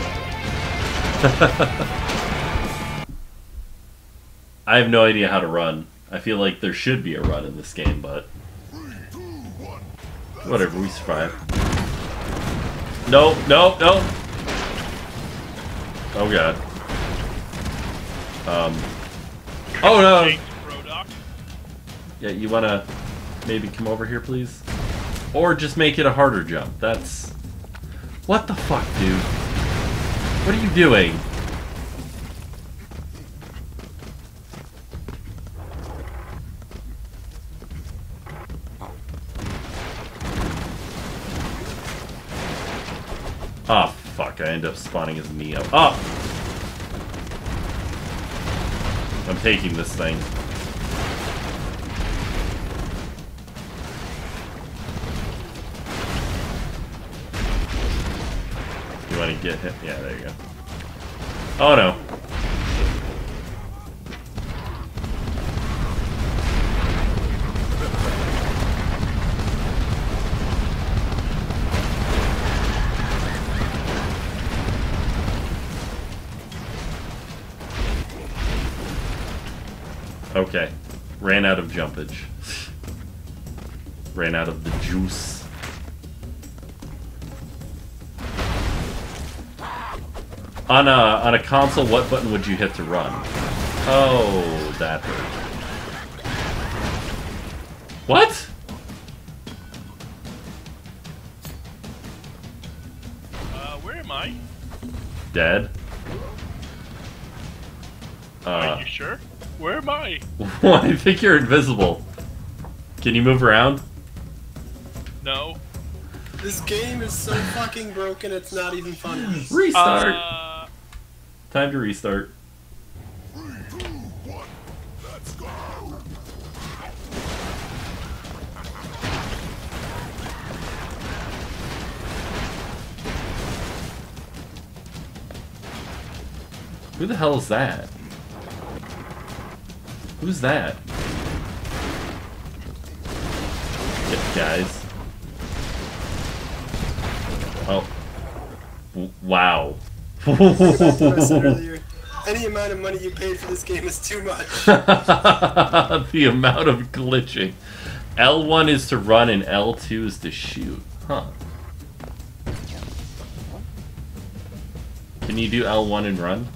I have no idea how to run. I feel like there should be a run in this game, but Three, two, one. Whatever. We survive. No, no, no. Oh god. Um. Oh no. Yeah, you wanna maybe come over here, please? Or just make it a harder jump. That's... What the fuck, dude? What are you doing? Oh, fuck. I end up spawning as Neo. Oh! I'm taking this thing. You want to get hit? Yeah, there you go. Oh no. Ran out of jumpage. Ran out of the juice. On a on a console, what button would you hit to run? Oh, that hurt. What? Uh, where am I? Dead. Are Uh, you sure? Where am I? I think you're invisible. Can you move around? No. This game is so fucking broken, it's not even funny. Restart! Uh... Time to restart. Three, two, one, let's go! Who the hell is that? Who's that? Yep, guys. Oh. Wow. Like I said earlier, any amount of money you paid for this game is too much. the amount of glitching. L1 is to run and L2 is to shoot. Huh. Can you do L1 and run?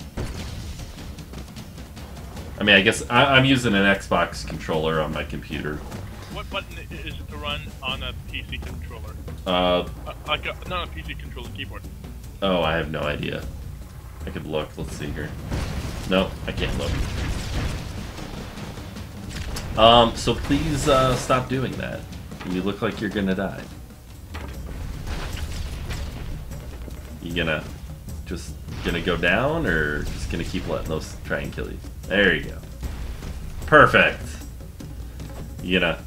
I mean, I guess I, I'm using an Xbox controller on my computer. What button is it to run on a PC controller? Uh, Uh, like a, not a PC controller, keyboard. oh, I have no idea. I could look. Let's see here. No, I can't look. Um, so please uh, stop doing that. You look like you're gonna die. You gonna just gonna go down, or just gonna keep letting those try and kill you? There you go. Perfect. You gonna?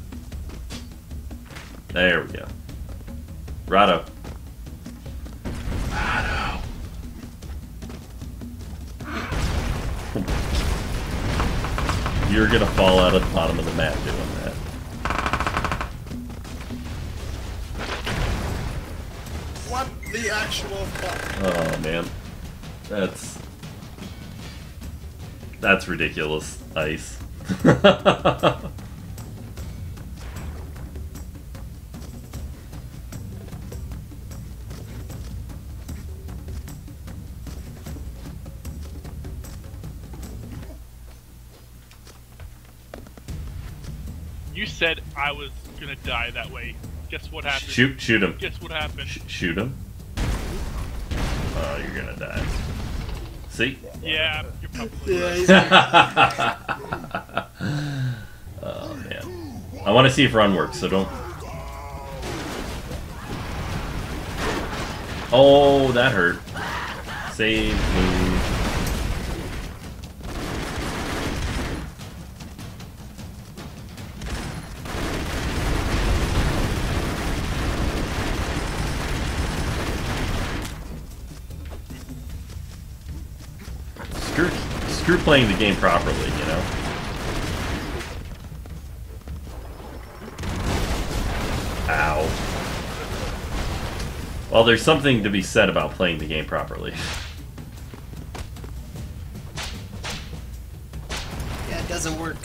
There we go. Rado. Rado. You're gonna fall out of the bottom of the map doing that. what the actual fuck? Oh man, that's that's ridiculous. Ice. You said I was gonna die that way. Guess what happened? shoot, shoot him. Guess what happened? Sh- shoot him. Oh, you're gonna die. See? Yeah, you're probably Yeah, right. oh man. I want to see if run works, so don't. Oh, that hurt. Save move. Playing the game properly, you know? Ow. Well, there's something to be said about playing the game properly. yeah, it doesn't work.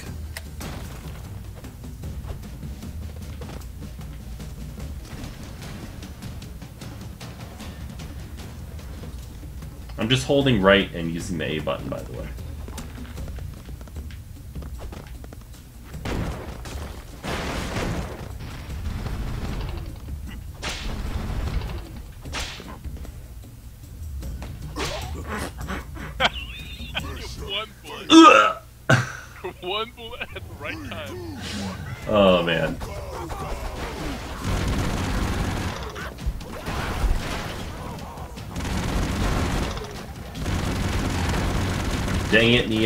I'm just holding right and using the A button, by the way.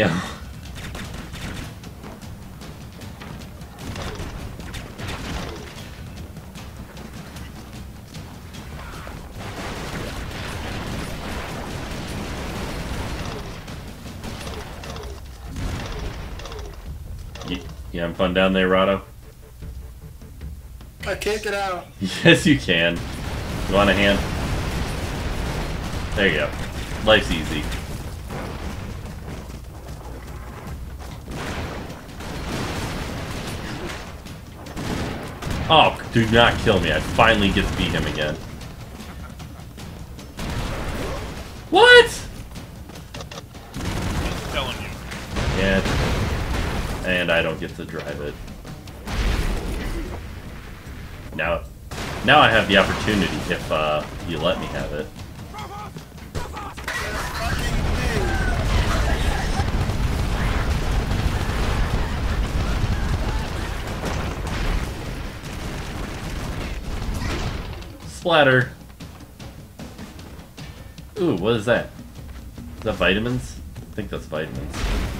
Neo. You, you having fun down there, Rado? I can't get out. Yes, you can. You want a hand? There you go. Life's easy. Do not kill me. I finally get to beat him again. What? Telling you. Yeah. And I don't get to drive it. Now, now I have the opportunity if uh, you let me have it. Splatter. Ooh, what is that? Is that vitamins? I think that's vitamins.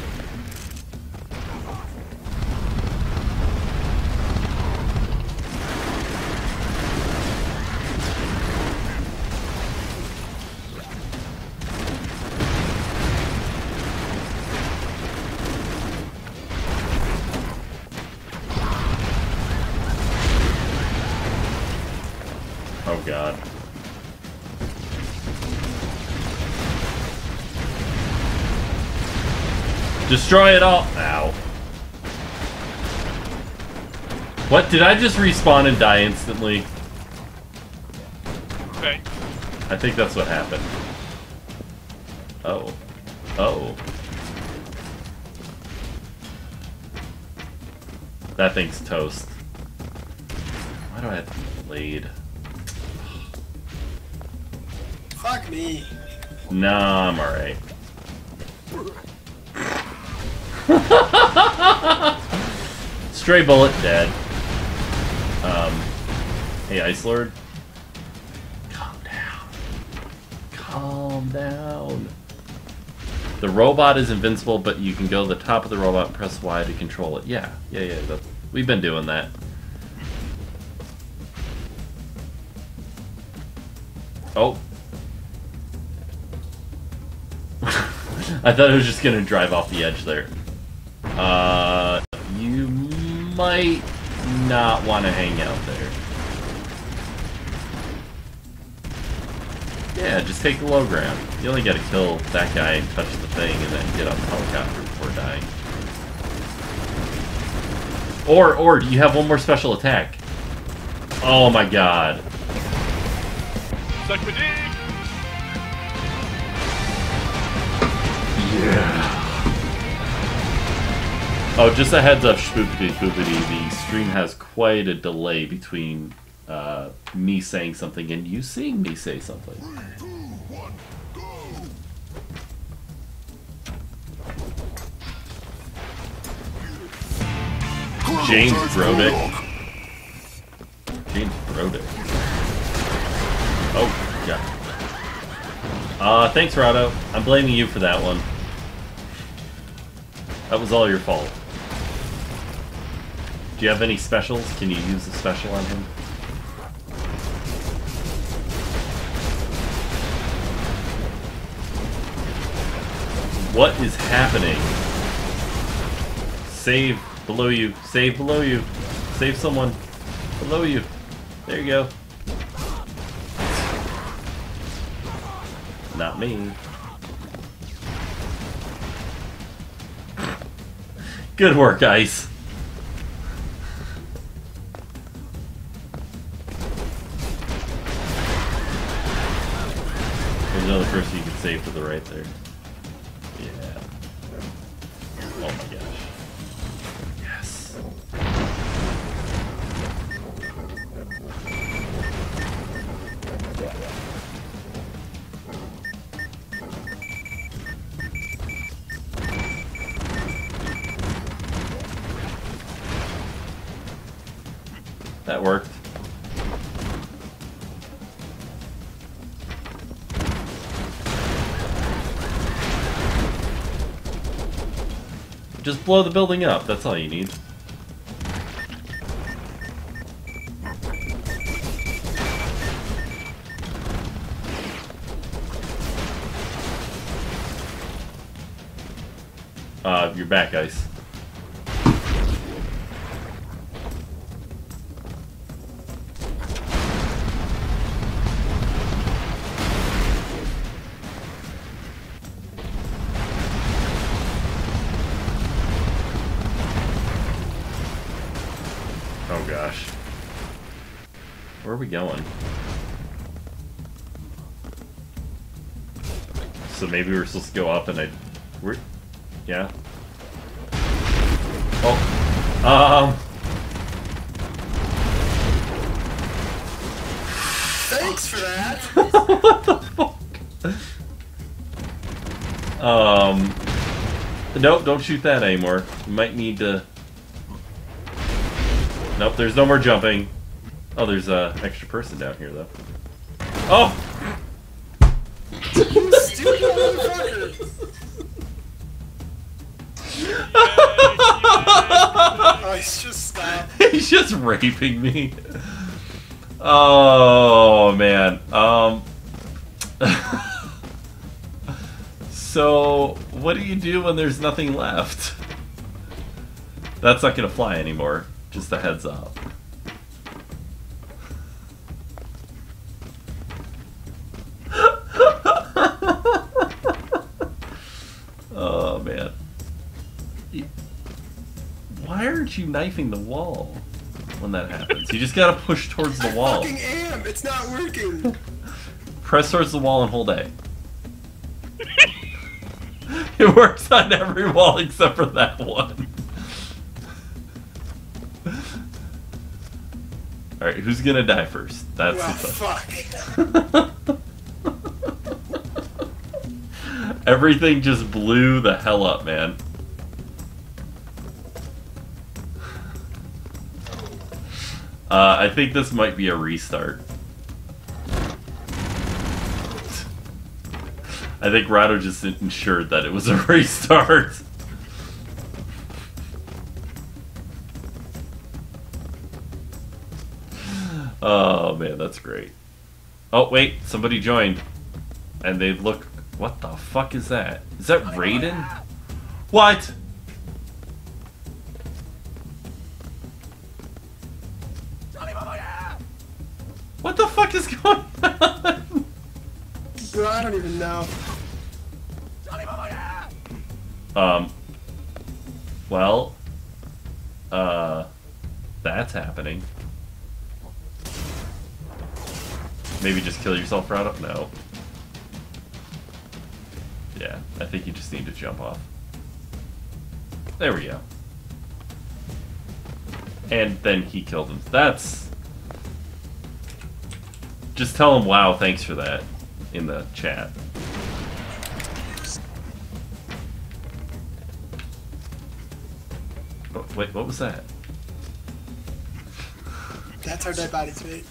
Destroy it all! Ow. What? Did I just respawn and die instantly? Okay. I think that's what happened. Oh. Oh. That thing's toast. Why do I have blade? Fuck me. Nah, I'm alright. Stray bullet dead. Um, hey, Ice Lord. Calm down. Calm down. The robot is invincible, but you can go to the top of the robot and press Y to control it. Yeah, yeah, yeah. We've been doing that. Oh. I thought it was just gonna drive off the edge there. Uh, you might not want to hang out there. Yeah, just take the low ground. You only gotta kill that guy and touch the thing and then get on the helicopter before dying. Or, or, do you have one more special attack. Oh my god. Suck my dick! Oh, just a heads up, spoopity poopity. The stream has quite a delay between uh, me saying something and you seeing me say something. James Broddock. James Broddock. Oh, yeah. Uh, thanks, Rado. I'm blaming you for that one. That was all your fault. Do you have any specials? Can you use a special on him? What is happening? Save below you. Save below you. Save someone below you. There you go. Not me. Good work, Ice. There's another person you can save to the right there. Blow the building up, that's all you need. Uh, you're back, Ice. Where are we going? So maybe we're supposed to go up and I... We're... Yeah? Oh. Um... Thanks for that. what the fuck? Um... Nope, don't shoot that anymore. You might need to... Nope, there's no more jumping. Oh, there's a extra person down here, though. Oh! Stupid motherfucker. Oh, he's just. He's just raping me. Oh man. Um. so, what do you do when there's nothing left? That's not gonna fly anymore. Just a heads up. You knifing the wall when that happens? You just gotta push towards the I wall. fucking am. It's not working. Press towards the wall and hold A. it works on every wall except for that one. Alright, who's gonna die first? That's well, the fuck. Everything just blew the hell up, man. Uh, I think this might be a restart. I think Rado just ensured that it was a restart. Oh man, that's great. Oh wait, somebody joined. And they look what the fuck is that? Is that Raiden? What? What the fuck is going on? Bro, I don't even know. Um. Well. Uh. That's happening. Maybe just kill yourself, Rado? No. Yeah, I think you just need to jump off. There we go. And then he killed him. That's. Just tell him, wow, thanks for that in the chat. Oh, wait, what was that? That's our dead bodies, mate.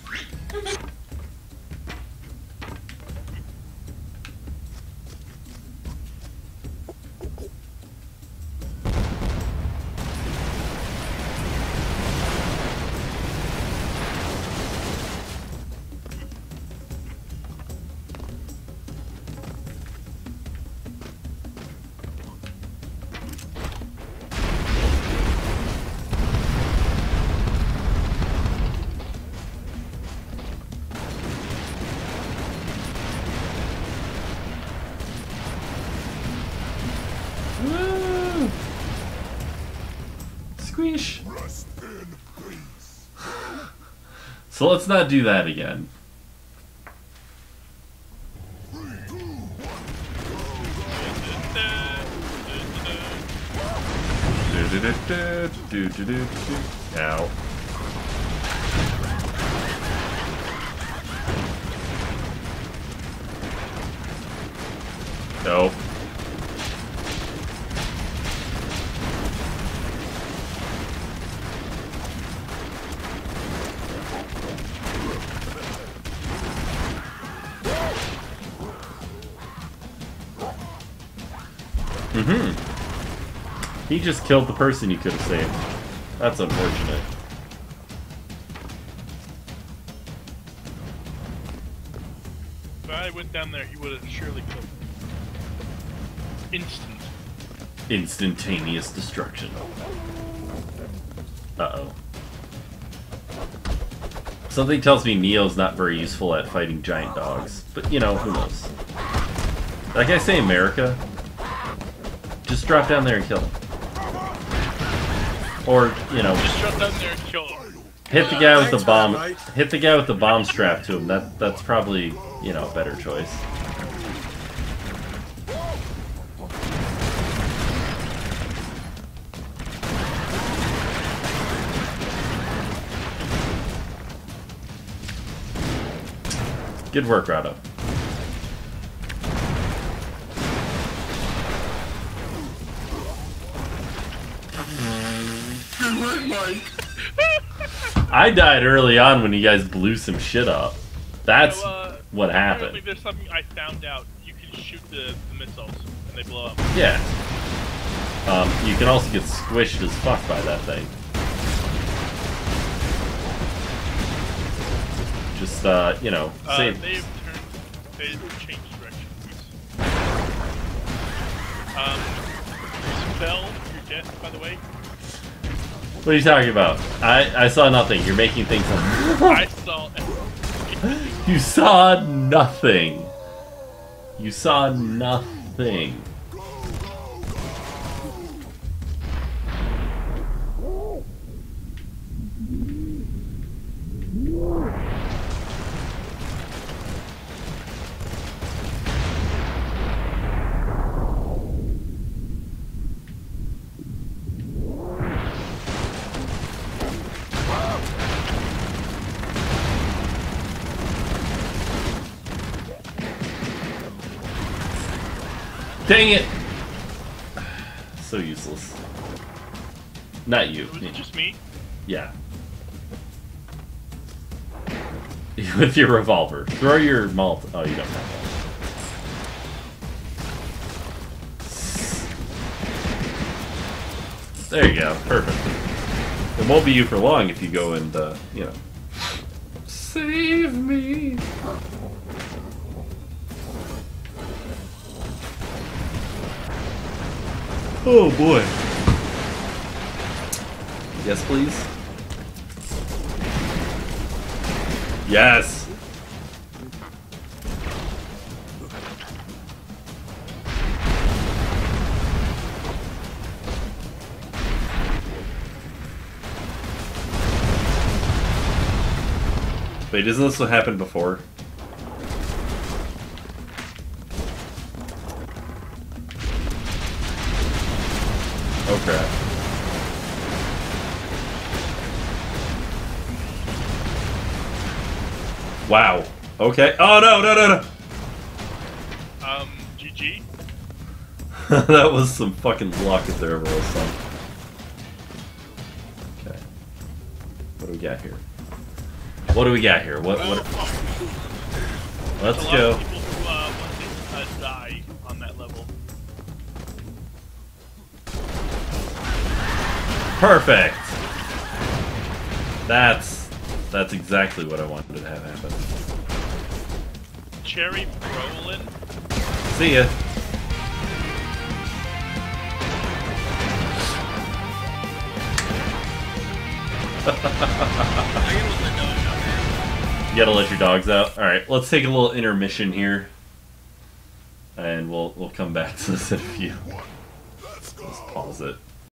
So let's not do that again. Ow. Mm-hmm. He just killed the person you could have saved. That's unfortunate. If I went down there, he would have surely killed me. Instant. Instantaneous destruction. Uh-oh. Something tells me Neo's not very useful at fighting giant dogs. But, you know, who knows. Like I say, America, just drop down there and kill him. Or, you know, Just drop down there and kill him. hit the guy with the bomb. Mike. Hit the guy with the bomb strapped to him. That that's probably, you know, a better choice. Good work, Rado. I died early on when you guys blew some shit up. That's So, uh, what happened. there's something I found out. You can shoot the, the missiles and they blow up. Yeah. Um, you can also get squished as fuck by that thing. Just, uh, you know, Uh, save. they've turned, they've changed directions. Um, spell your death, by the way. What are you talking about? I, I saw nothing. You're making things up. I saw. You saw nothing. You saw nothing. Dang it! So useless. Not you. Was it just me? Yeah. With your revolver. Throw your malt. Oh, you don't have that. There you go. Perfect. It won't be you for long if you go and, uh, you know. Save me! Oh boy. Yes, please. Yes. Wait, isn't this what happened before? Crap. Wow. Okay. Oh no, no, no, no. Um, GG. that was some fucking luck if there ever was some. Okay. What do we got here? What do we got here? What? What? Let's go. Perfect. That's that's exactly what I wanted to have happen. Cherry Broling. See ya. You gotta let your dogs out. All right, let's take a little intermission here, and we'll we'll come back to this in a few. Let's. Let's pause it.